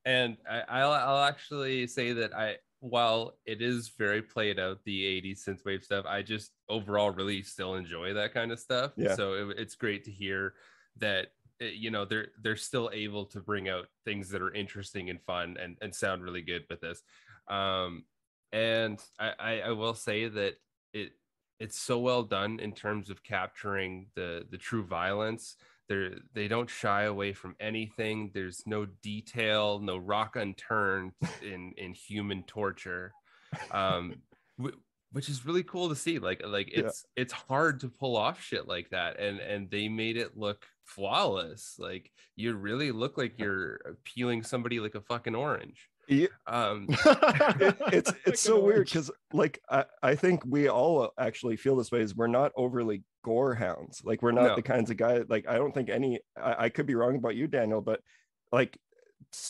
and I, I'll, I'll actually say that I, while it is very played out, the '80s synthwave stuff, I just overall really still enjoy that kind of stuff. Yeah. So it, it's great to hear that you know they're they're still able to bring out things that are interesting and fun and and sound really good with this. Um, and I, I, I will say that it it's so well done in terms of capturing the the true violence. They're they don't shy away from anything. There's no detail no rock unturned in in human torture. Um which is really cool to see like like Yeah. it's it's hard to pull off shit like that and and they made it look flawless like you really look like you're peeling somebody like a fucking orange Yeah. um It- it's it's so Fucking weird because like I, I think we all actually feel this way is we're not overly gore hounds like we're not No. the kinds of guy like i don't think any I, I could be wrong about you daniel but like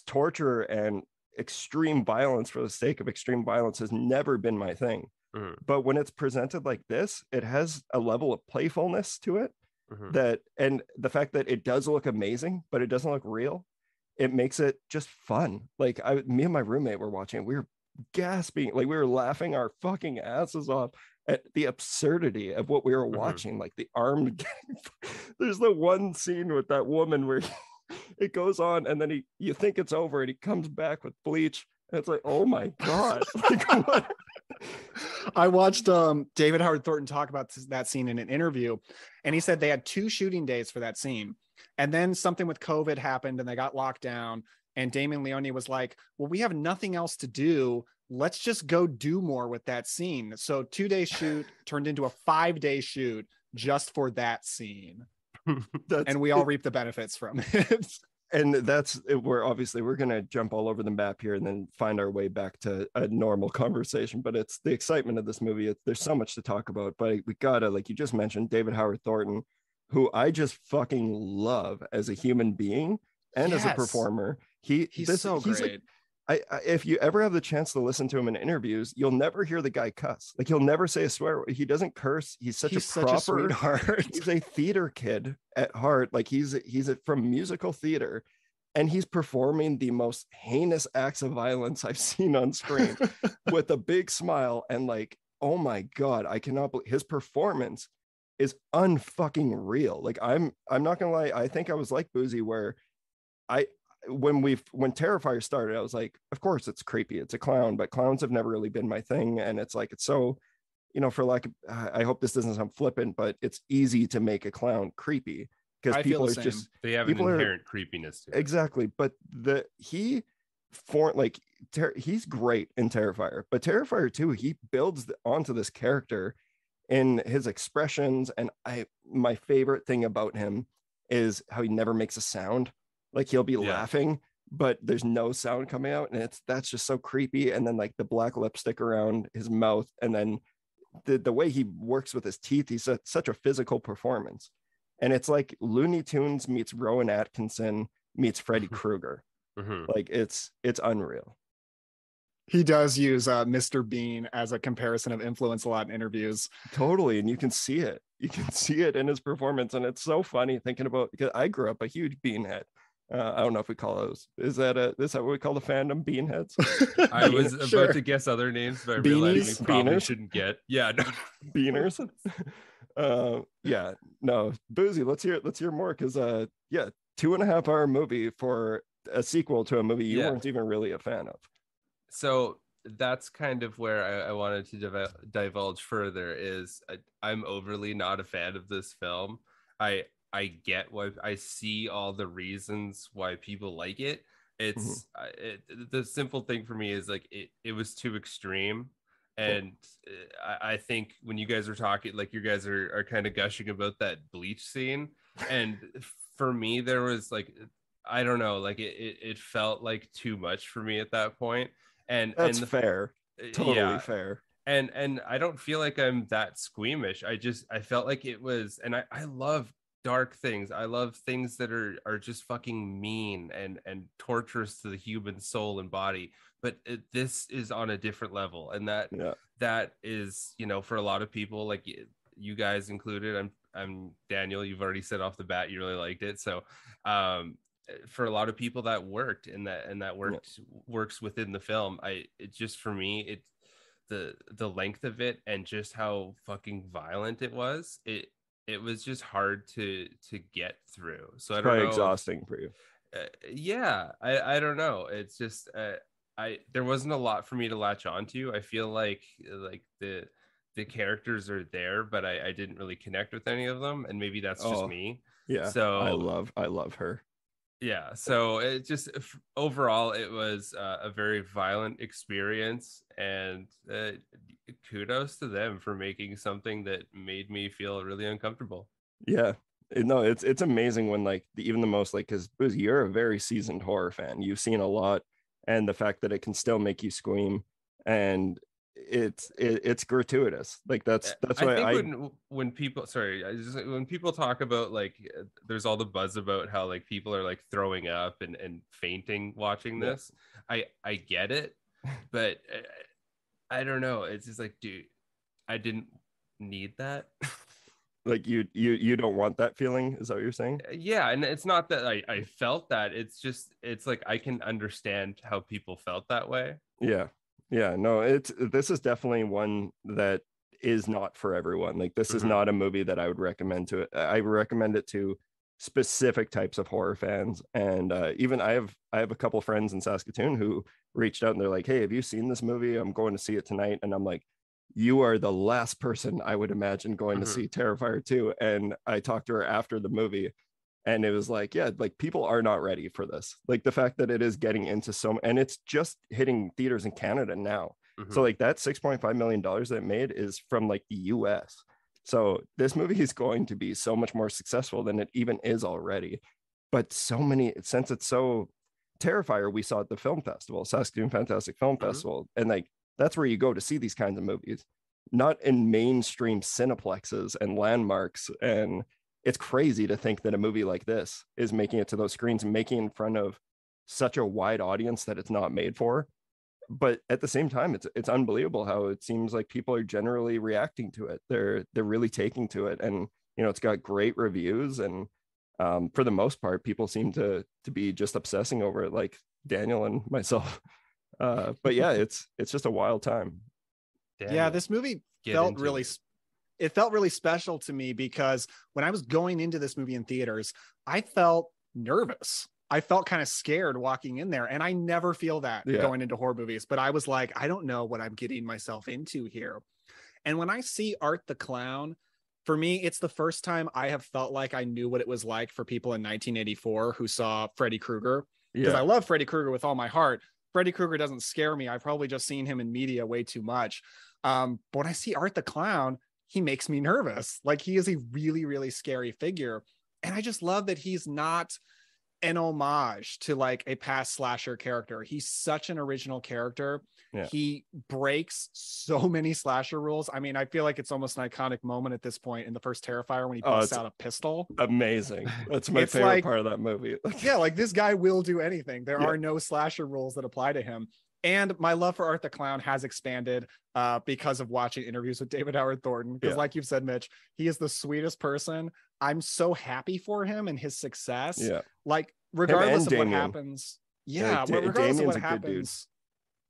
torture and extreme violence for the sake of extreme violence has never been my thing Mhm. but when it's presented like this it has a level of playfulness to it mhm. that and the fact that it does look amazing but it doesn't look real it makes it just fun like i me and my roommate were watching it we were gasping, like we were laughing our fucking asses off at the absurdity of what we were Mhm. watching. Like the arm, there's the one scene with that woman where it goes on, and then he, you think it's over, and he comes back with bleach. And it's like, oh my god, like what? I watched um, David Howard Thornton talk about this- that scene in an interview, and he said they had two shooting days for that scene, and then something with COVID happened, and they got locked down. And Damien Leone was like, "Well, we have nothing else to do. Let's just go do more with that scene." So two day shoot turned into a five day shoot just for that scene, and we all reap the benefits from it. And that's it, we're obviously we're gonna jump all over the map here and then find our way back to a normal conversation but it's the excitement of this movie it's, there's so much to talk about but we gotta like you just mentioned david howard thornton who i just fucking love as a human being and as a performer he He's this- so he's like- great. I, I if you ever have the chance to listen to him in interviews you'll never hear the guy cuss like he'll never say a swear word. he doesn't curse he's such He's a such proper a sweetheart. he's a theater kid at heart like he's he's a, from musical theater and he's performing the most heinous acts of violence i've seen on screen with a big smile and like oh my god i cannot believe his performance is unfucking real like i'm i'm not gonna lie i think i was like Buzi where i when we when terrifier started i was like of course it's creepy it's a clown but clowns have never really been my thing. And it's like it's so you know for like i hope this doesn't sound flippant but it's easy to make a clown creepy because people are just They have People an are- inherent creepiness to exactly but the he for like ter- he's great in terrifier but terrifier too, he builds the, onto this character in his expressions and i my favorite thing about him is how he never makes a sound like he'll be Yeah. laughing but there's no sound coming out and it's that's just so creepy and then like the black lipstick around his mouth and then the, the way he works with his teeth he's a, such a physical performance and it's like looney tunes meets rowan atkinson meets freddy krueger Mhm. like it's it's unreal he does use uh, Mr. Bean as a comparison of influence a lot in interviews. totally and you can see it you can see it in his performance and it's so funny thinking about because i grew up a huge beanhead uh, i don't know if we call those is that a is that what we call the fandom beanheads I was about Sure. to guess other names, but I realized we probably Beaners? shouldn't get. Yeah, no. beaners uh yeah no Buzi let's hear let's hear more because uh yeah two and a half hour movie for a sequel to a movie you Yeah. weren't even really a fan of so that's kind of where I, I wanted to div- divulge further. Is I, I'm overly not a fan of this film. I I get why I see all the reasons why people like it. It's I it, the simple thing for me is like it it was too extreme. And uh, I, I think when you guys are talking, like you guys are, are kind of gushing about that bleach scene, and for me, there was like I don't know, like it, it, it felt like too much for me at that point. And that's and fair uh, totally yeah, fair and and I don't feel like I'm that squeamish. I just I felt like it was, and I I love dark things. I love things that are are just fucking mean and and torturous to the human soul and body. But it, this is on a different level, and that yeah that is you know for a lot of people like you guys included. I'm I'm Daniel. You've already said off the bat you really liked it, so um for a lot of people that worked and that and that worked works within the film i it just for me it the the length of it and just how fucking violent it was it it was just hard to to get through. So i don't probably know if- exhausting for you. Uh, yeah i i don't know. It's just uh, i there wasn't a lot for me to latch onto i feel like like the the characters are there but i i didn't really connect with any of them and maybe that's just Oh, me. yeah. So i love i love her yeah so it just f- overall it was uh, a very violent experience and uh, kudos to them for making something that made me feel really uncomfortable Yeah. No, it's it's amazing when like the, even the most like because you're a very seasoned horror fan. You've seen a lot, and the fact that it can still make you scream, and it's it, it's gratuitous. Like that's that's I why think I, when when people sorry I just, when people talk about like uh, there's all the buzz about how like people are like throwing up and and fainting watching this I I get it but uh, I don't know it's just like dude I didn't need that like you you you don't want that feeling. Is that what you're saying? yeah and it's not that I I felt that it's just it's like I can understand how people felt that way Yeah. Yeah, no, it's this is definitely one that is not for everyone. Like this is Mhm. not a movie that I would recommend to it. I recommend it to specific types of horror fans. And uh, even I have I have a couple friends in Saskatoon who reached out and they're like, "Hey, have you seen this movie? I'm going to see it tonight." And I'm like, "You are the last person I would imagine going Mhm. to see Terrifier 2." And I talked to her after the movie and it was like, yeah, like people are not ready for this. Like the fact that it is getting into so and it's just hitting theaters in Canada now. Mhm. So like that 6.5 million dollars that it made is from like the US. So this movie is going to be so much more successful than it even is already. But so many since it's so Terrifier, we saw at the film festival, Saskatoon Fantastic Film Mhm. Festival, and like that's where you go to see these kinds of movies, not in mainstream cineplexes and landmarks. And it's crazy to think that a movie like this is making it to those screens and making it in front of such a wide audience that it's not made for. But at the same time it's it's unbelievable how it seems like people are generally reacting to it. They're they're really taking to it. And you know it's got great reviews. And um, for the most part people seem to to be just obsessing over it like daniel and myself. Uh, but yeah it's it's just a wild time. Yeah this movie felt really it. It felt really special to me because when i was going into this movie in theaters i felt nervous i felt kind of scared walking in there and i never feel that Yeah. going into horror movies but i was like i don't know what i'm getting myself into here and when i see art the clown for me it's the first time i have felt like i knew what it was like for people in 1984 who saw freddy krueger because yeah I love Freddy Krueger with all my heart. Freddy Krueger doesn't scare me. I've probably just seen him in media way too much. Um, but when I see Art the Clown, he makes me nervous. Like he is a really, really scary figure. And I just love that he's not an homage to like a past slasher character. He's such an original character. Yeah. He breaks so many slasher rules. I mean, I feel like it's almost an iconic moment at this point in the first Terrifier when he Oh, busts out a pistol. amazing that's my favorite like- part of that movie yeah, like this guy will do anything. There Yeah. are no slasher rules that apply to him. And my love for Art the Clown has expanded uh, because of watching interviews with David Howard Thornton. Because, Yeah. like you've said, Mitch, he is the sweetest person. I'm so happy for him and his success. yeah Like, regardless of Damien. what happens, Yeah, yeah, regardless Damien's of what happens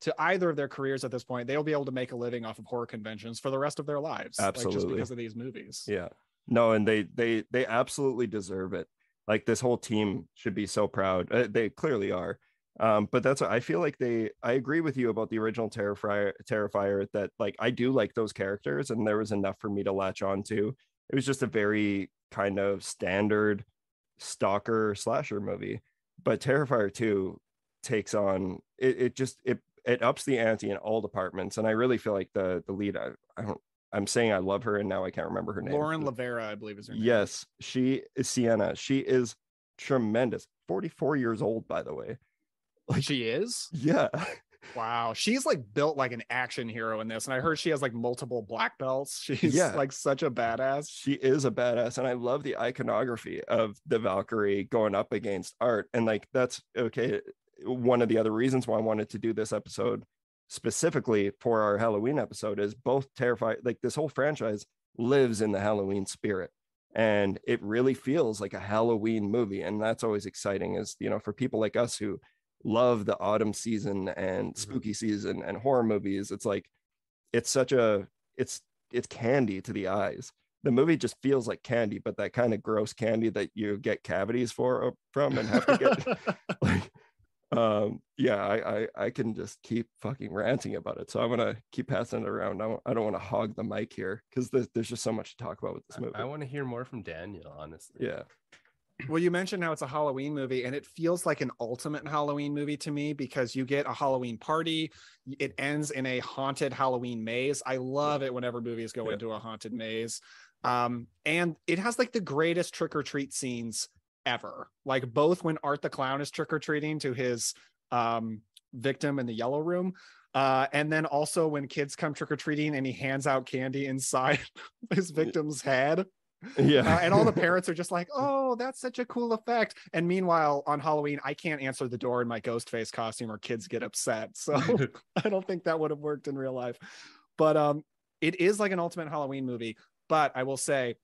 to either of their careers at this point, they'll be able to make a living off of horror conventions for the rest of their lives. Like, just Absolutely. because of these movies. Yeah. No, and they they they absolutely deserve it. Like this whole team should be so proud. Uh, they clearly are. Um, but that's I feel like they I agree with you about the original Terrifier Terrifier that like I do like those characters and there was enough for me to latch on to. It was just a very kind of standard stalker slasher movie. But Terrifier 2 takes on it, it just it it ups the ante in all departments. And I really feel like the the lead I, I don't I'm saying I love her and now I can't remember her name. Lauren LaVera, I believe is her name. Yes, she is Sienna. She is tremendous. 44 years old, by the way. Like she is? Yeah. Wow, she's like built like an action hero in this, and I heard she has like multiple black belts. She's Yeah. like such a badass. She is a badass. And I love the iconography of the Valkyrie going up against art. And like that's okay. One of the other reasons why I wanted to do this episode specifically for our Halloween episode is both terrified, like this whole franchise lives in the Halloween spirit. And it really feels like a Halloween movie. And that's always exciting, is you know, for people like us who love the autumn season and Mhm. spooky season and horror movies, it's like it's such a it's it's candy to the eyes. The movie just feels like candy, but that kind of gross candy that you get cavities for uh, from and have to get like um yeah I, I i can just keep fucking ranting about it so i'm gonna keep passing it around i don't, I don't want to hog the mic here because there's, there's just so much to talk about with this movie I, want to hear more from Daniel, honestly. yeah Well, you mentioned how it's a Halloween movie, and it feels like an ultimate Halloween movie to me because you get a Halloween party. It ends in a haunted Halloween maze. I love it whenever movies go Yeah. into a haunted maze. Um, and it has like the greatest trick or treat scenes ever. Like both when Art the Clown is trick or treating to his um, victim in the yellow room. Uh, and then also when kids come trick or treating and he hands out candy inside his victim's head. Yeah Uh, and all the parents are just like, "Oh, that's such a cool effect." And meanwhile, on Halloween, I can't answer the door in my ghost face costume, or kids get upset. So I don't think that would have worked in real life. But um, it is like an ultimate Halloween movie. But I will say,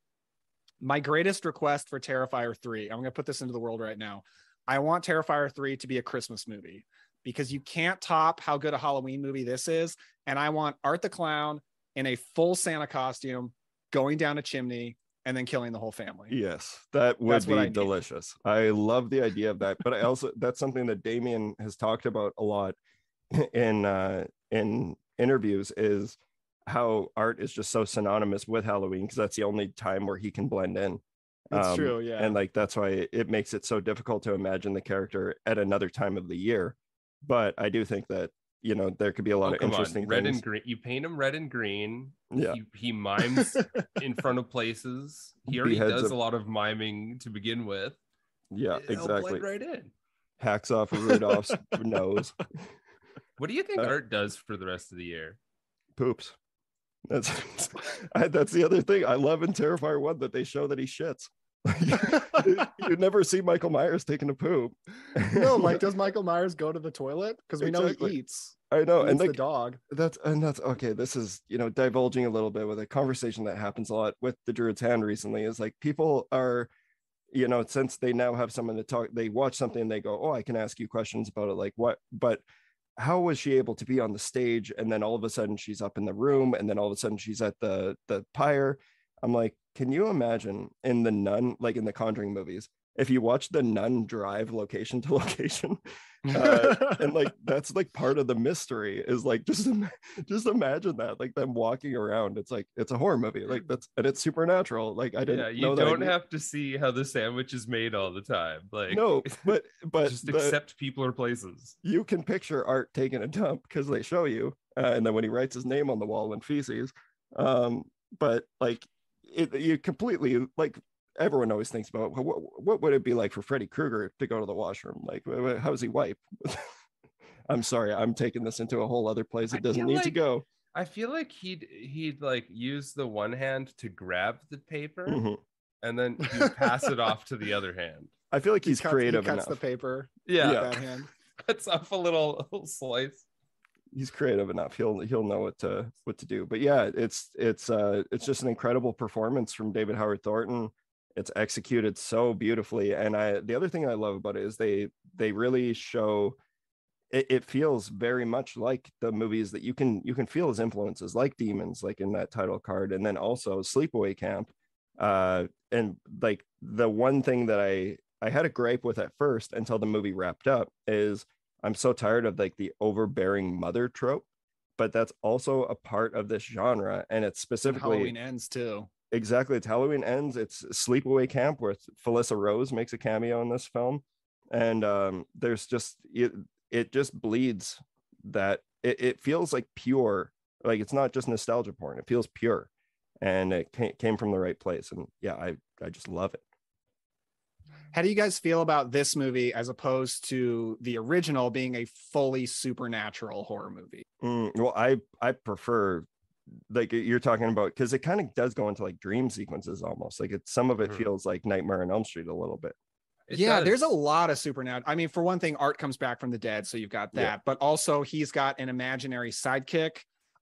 my greatest request for Terrifier three, I'm going to put this into the world right now. I want Terrifier three to be a Christmas movie because you can't top how good a Halloween movie this is. And I want Art the Clown in a full Santa costume going down a chimney and then killing the whole family. Yes, that would That's I be need. delicious. I love the idea of that, but I also that's something that Damien has talked about a lot in uh in interviews is how art is just so synonymous with Halloween because that's the only time where he can blend in. Um, true, yeah. And like that's why it makes it so difficult to imagine the character at another time of the year. But I do think that you know there could be a lot Oh, of interesting red things. and green. You paint him red and green. Yeah. He, he mimes in front of places. He already Beheads does a- a lot of miming to begin with. yeah, It'll exactly. right in. Hacks off Rudolph's nose. What do you think Uh, Art does for the rest of the year? poops. That's I, that's the other thing I love in Terrifier one that they show that he shits. you never see Michael Myers taking a poop. no, like does Michael Myers go to the toilet? Because we know he eats. I know, He and eats the dog. that's and that's okay. This is you know divulging a little bit with a conversation that happens a lot with the Druid's Hand recently. Is like people are, you know, since they now have someone to talk, they watch something and they go, oh, I can ask you questions about it. Like what? But how was she able to be on the stage and then all of a sudden she's up in the room and then all of a sudden she's at the the pyre? I'm like, can you imagine in the nun, like in the Conjuring movies, if you watch the nun drive location to location, uh, and like that's like part of the mystery is like just im- just imagine that like them walking around. It's like it's a horror movie, like that's and it's supernatural. Like I didn't Yeah, you know don't have to see how the sandwich is made all the time. Like no, but but just the- accept people or places. you can picture Art taking a dump because they show you, uh, and then when he writes his name on the wall in feces. Um, but like it, you completely like everyone always thinks about what, what would it be like for Freddy Krueger to go to the washroom? Like, wh- wh- how does he wipe? I'm sorry, I'm taking this into a whole other place. It doesn't feel need to go. I feel like he'd he'd like use the one hand to grab the paper Mhm. and then he'd pass it off to the other hand. I feel like He he's cuts- creative He cuts enough. the paper. Yeah, with Yeah. That hand. cuts off a little, little slice. He's creative enough. He'll he'll know what to what to do. But yeah, it's it's uh it's just an incredible performance from David Howard Thornton. It's executed so beautifully. And I the other thing I love about it is they they really show it, it feels very much like the movies that you can you can feel his influences like demons like in that title card and then also sleepaway camp uh and like the one thing that i i had a gripe with at first until the movie wrapped up is i'm so tired of like the overbearing mother trope but that's also a part of this genre and it's And specifically Halloween ends too. exactly it's halloween ends it's sleepaway camp where felissa rose makes a cameo in this film and um there's just it, it just bleeds that it, it feels like pure like it's not just nostalgia porn it feels pure and it came, came from the right place and yeah i i just love it How do you guys feel about this movie as opposed to the original being a fully supernatural horror movie? Mm, well i i prefer like you're talking about because it kind of does go into like dream sequences almost like it some of it Mhm. feels like nightmare on elm street a little bit It yeah, there's a lot of supernatural. I mean, for one thing, Art comes back from the dead, so you've got that. Yeah. But also, he's got an imaginary sidekick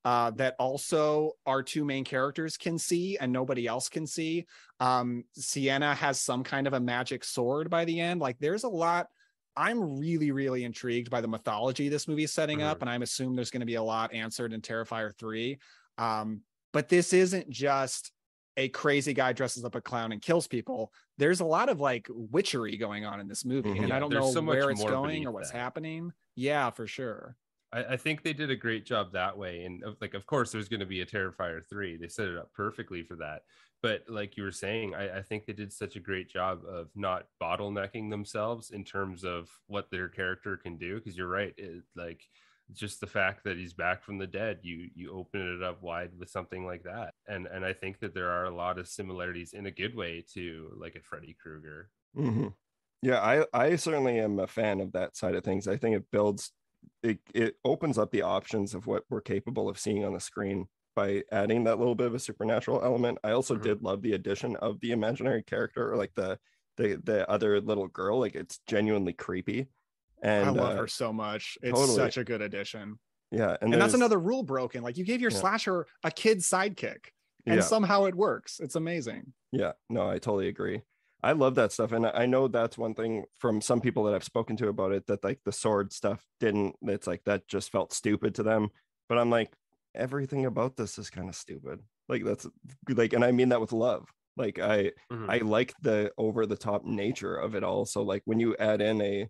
uh, that also our two main characters can see and nobody else can see. Um, Sienna has some kind of a magic sword by the end. Like, there's a lot. I'm really, really intrigued by the mythology this movie is setting up, Mhm. and I'm assuming there's going to be a lot answered in Terrifier three. Um, but this isn't just a crazy guy dresses up a clown and kills people. There's a lot of like witchery going on in this movie, Mhm. and I don't know so where it's going or what's that. happening. Yeah, for sure. I, I think they did a great job that way. And like, of course, there's going to be a Terrifier 3. They set it up perfectly for that. But like you were saying, I, I think they did such a great job of not bottlenecking themselves in terms of what their character can do. Because you're right. It, like, just the fact that he's back from the dead, you you open it up wide with something like that. And and I think that there are a lot of similarities in a good way to like a Freddy Krueger. Mhm. Yeah, I I certainly am a fan of that side of things. I think it builds it it opens up the options of what we're capable of seeing on the screen by adding that little bit of a supernatural element. I also Mhm. did love the addition of the imaginary character or like the the the other little girl. Like it's genuinely creepy. And I love uh, her so much. It's totally. such a good addition. Yeah, And, that's another rule broken. Like you gave your Yeah. slasher a kid sidekick, and yeah. somehow it works. It's amazing. Yeah, no, I totally agree. I love that stuff. And I know that's one thing from some people that I've spoken to about it that like the sword stuff didn't, it's like that just felt stupid to them. But I'm like, everything about this is kind of stupid. Like that's like, and I mean that with love. Like I, Mhm. I like the over the top nature of it all. So like when you add in a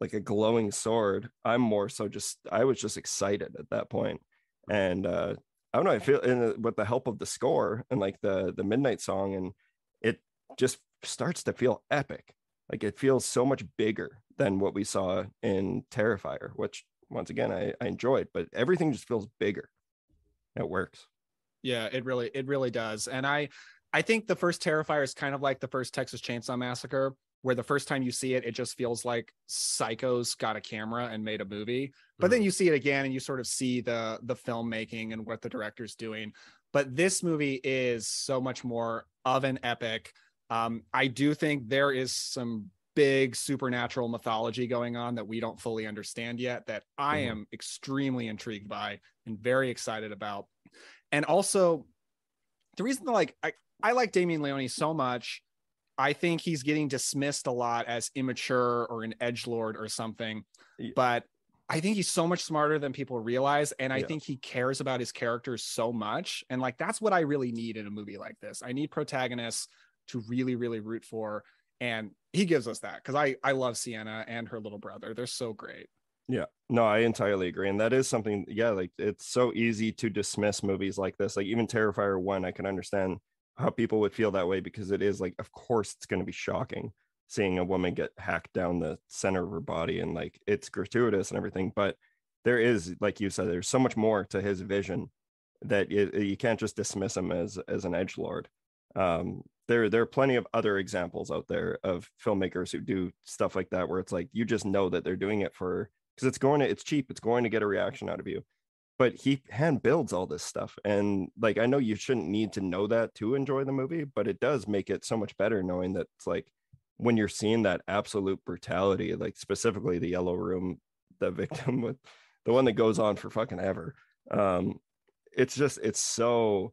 like a glowing sword, I'm more so just I was just excited at that point. And uh I don't know, I feel and uh, with the help of the score and like the the midnight song and it just starts to feel epic. Like it feels so much bigger than what we saw in Terrifier, which once again I, I enjoyed, but everything just feels bigger. It works. Yeah, it really it really does. And I I think the first Terrifier is kind of like the first Texas Chainsaw Massacre, where the first time you see it, it just feels like psychos got a camera and made a movie. But then mm-hmm. you see it again and you sort of see the the filmmaking and what the director's doing. But this movie is so much more of an epic. Um, I do think there is some big supernatural mythology going on that we don't fully understand yet that I Mhm. am extremely intrigued by and very excited about. And also the reason that like I, I like Damien Leone so much, I think he's getting dismissed a lot as immature or an edge lord or something. Ye- But I think he's so much smarter than people realize. And I Yeah. think he cares about his characters so much. And like that's what I really need in a movie like this. I need protagonists to really, really root for. And he gives us that because I I love Sienna and her little brother. They're so great. Yeah, no, I entirely agree. And that is something, yeah, like it's so easy to dismiss movies like this. Like even Terrifier 1, I can understand how people would feel that way because it is like, of course, it's going to be shocking seeing a woman get hacked down the center of her body and like it's gratuitous and everything. But there is, like you said, there's so much more to his vision that you, you can't just dismiss him as as an edge lord. Um, there there are plenty of other examples out there of filmmakers who do stuff like that where it's like you just know that they're doing it for because it's going to it's cheap it's going to get a reaction out of you. But he hand builds all this stuff and like i know you shouldn't need to know that to enjoy the movie but it does make it so much better knowing that it's like when you're seeing that absolute brutality like specifically the yellow room the victim with the one that goes on for fucking ever um it's just it's so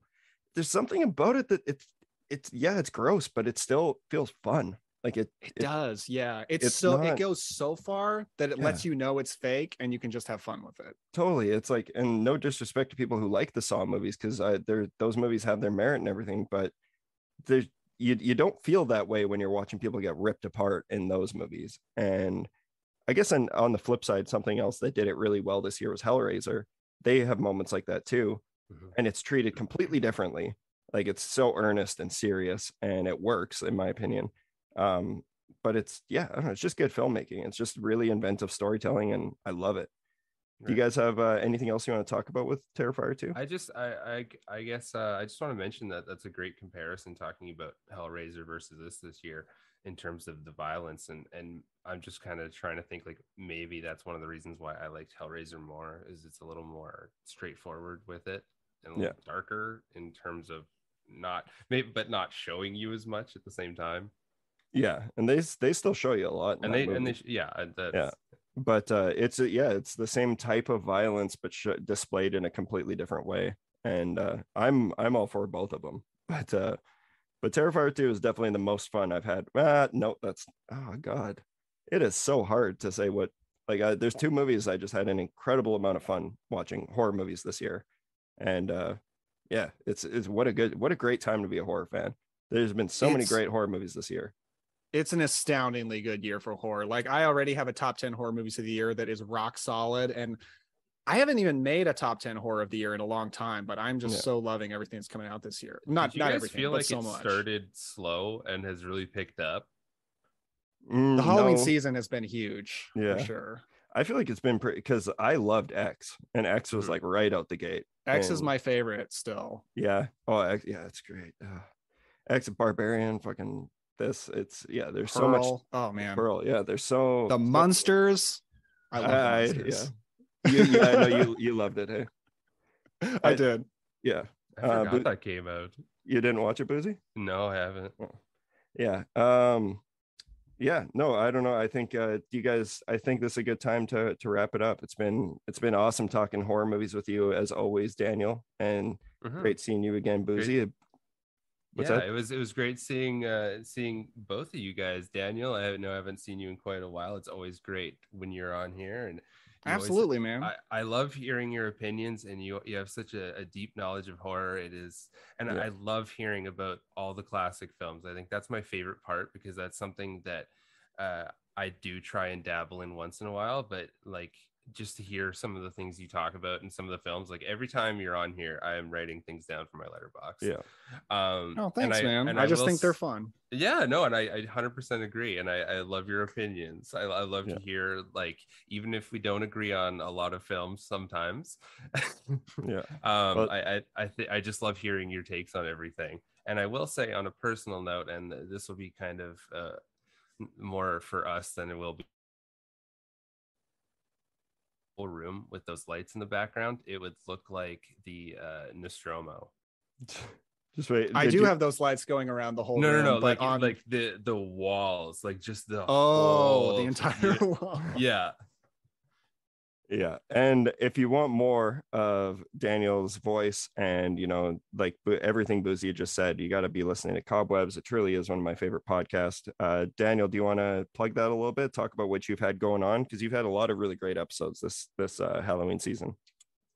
there's something about it that it's it's yeah it's gross but it still feels fun like it It does, yeah. It's, it's so not- it goes so far that it lets you know it's fake and you can just have fun with it. totally it's like and no disrespect to people who like the saw movies because i they're those movies have their merit and everything but there's you, you don't feel that way when you're watching people get ripped apart in those movies and i guess on, on the flip side something else that did it really well this year was hellraiser they have moments like that too Mhm. and it's treated completely differently like it's so earnest and serious and it works in my opinion. Um but it's yeah i don't know it's just good filmmaking. It's just really inventive storytelling and i love it. Do you guys have uh, anything else you want to talk about with Terrifier 2? I just I I, I guess uh, I just want to mention that that's a great comparison talking about Hellraiser versus this this year in terms of the violence and and I'm just kind of trying to think like maybe that's one of the reasons why I liked Hellraiser more is it's a little more straightforward with it and a little darker in terms of not maybe but not showing you as much at the same time Yeah, and they they still show you a lot. and they and they yeah that's, yeah, but uh, it's a, yeah, it's the same type of violence, but sh- displayed in a completely different way. And uh, I'm I'm all for both of them. But uh, but Terrifier 2 is definitely the most fun I've had. Ah, no, that's oh god, it is so hard to say what like. I, there's two movies I just had an incredible amount of fun watching horror movies this year, and uh, yeah, it's it's what a good what a great time to be a horror fan. There's been so many great horror movies this year. It's an astoundingly good year for horror. Like I already have a top 10 horror movies of the year that is rock solid and I haven't even made a top 10 horror of the year in a long time, but I'm just Yeah. so loving everything that's coming out this year. Not Did you not guys everything, feel but like so it much. started slow and has really picked up Mm, The Halloween no. season has been huge Yeah. for sure. I feel like it's been pretty because I loved X and X was Mhm. like right out the gate. X is my favorite still. yeah. Oh, X, yeah, it's great. Uh, X Barbarian, fucking this. It's yeah. There's so much Oh man. Pearl. Yeah, there's so The so- Munsters. I love the I- Munsters. yeah. You, yeah, I know you you loved it. Hey, I, I- did. yeah. I Uh, forgot but- that came out You didn't watch it, Buzi? no I haven't Yeah. Um. Yeah. No, I don't know. I think uh, you guys. I think this is a good time to to wrap it up. It's been it's been awesome talking horror movies with you as always, Daniel, and Mhm. great seeing you again, Buzi. What's yeah, that? it was it was great seeing uh seeing both of you guys. Daniel, I know I haven't seen you in quite a while. It's always great when you're on here and you always- Absolutely, man. I, I love hearing your opinions and you you have such a, a deep knowledge of horror. It is and Yeah. I love hearing about all the classic films. I think that's my favorite part because that's something that uh I do try and dabble in once in a while, but like just to hear some of the things you talk about in some of the films, like every time you're on here, I am writing things down for my Letterboxd. Yeah. Um, oh, and thanks, I- man. and I, just will think they're fun. yeah no and i, I 100% agree and I, I love your opinions i, I love Yeah. to hear like even if we don't agree on a lot of films sometimes Yeah. um Well- i i I, th- I just love hearing your takes on everything and i will say on a personal note and this will be kind of uh more for us than it will be whole room with those lights in the background it would look like the uh nostromo Just wait. I do you- have those lights going around the whole no no room, no but like on like the the walls like just the oh, whole- the entire wall. yeah Yeah. And if you want more of Daniel's voice and, you know, like everything Buzi just said, you got to be listening to Cobwebs. It truly is one of my favorite podcasts. Uh, Daniel, do you want to plug that a little bit? Talk about what you've had going on because you've had a lot of really great episodes this this uh, Halloween season.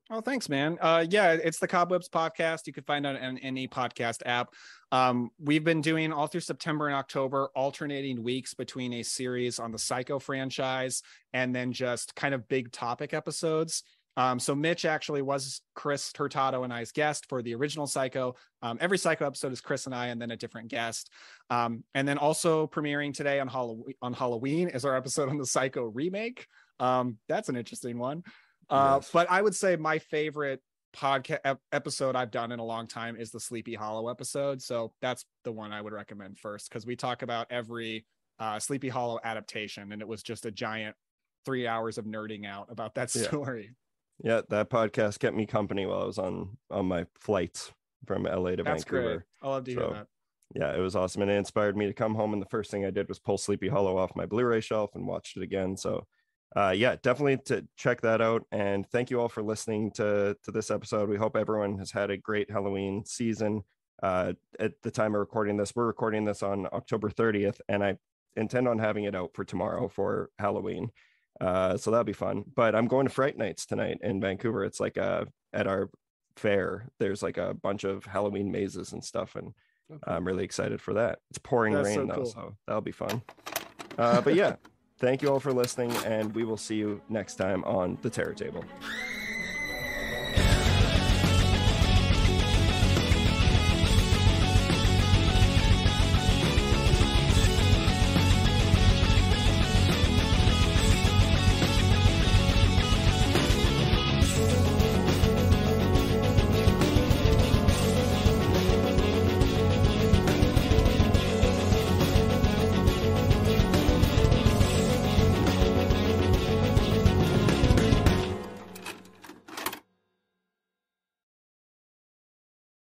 Oh, thanks, man. Uh, yeah, it's the Cobwebs podcast. You can find it on any podcast app. Um, we've been doing all through September and October, alternating weeks between a series on the Psycho franchise and then just kind of big topic episodes. Um, so Mitch actually was Chris Hurtado and I's guest for the original Psycho. Um, every Psycho episode is Chris and I, and then a different guest. Um, and then also premiering today on Halloween on Halloween is our episode on the Psycho remake. Um, that's an interesting one. Uh, Yes. But I would say my favorite podcast episode I've done in a long time is the Sleepy Hollow episode. So that's the one I would recommend first because we talk about every uh, Sleepy Hollow adaptation, and it was just a giant three hours of nerding out about that story. Yeah, that podcast kept me company while I was on on my flights from LA to That's Vancouver. great. I love to hear that. Yeah, it was awesome. And it inspired me to come home. And the first thing I did was pull Sleepy Hollow off my Blu ray shelf and watched it again. So, uh, yeah, definitely to check that out. And thank you all for listening to, to this episode. We hope everyone has had a great Halloween season. Uh, at the time of recording this, we're recording this on October 30th, and I intend on having it out for tomorrow for Halloween. Uh, so that'll be fun. But I'm going to Fright Nights tonight in Vancouver. It's like uh at our fair. There's like a bunch of Halloween mazes and stuff, and I'm really excited for that. It's pouring That's rain so though, cool. so that'll be fun. Uh, but yeah, thank you all for listening, and we will see you next time on the Terror Table.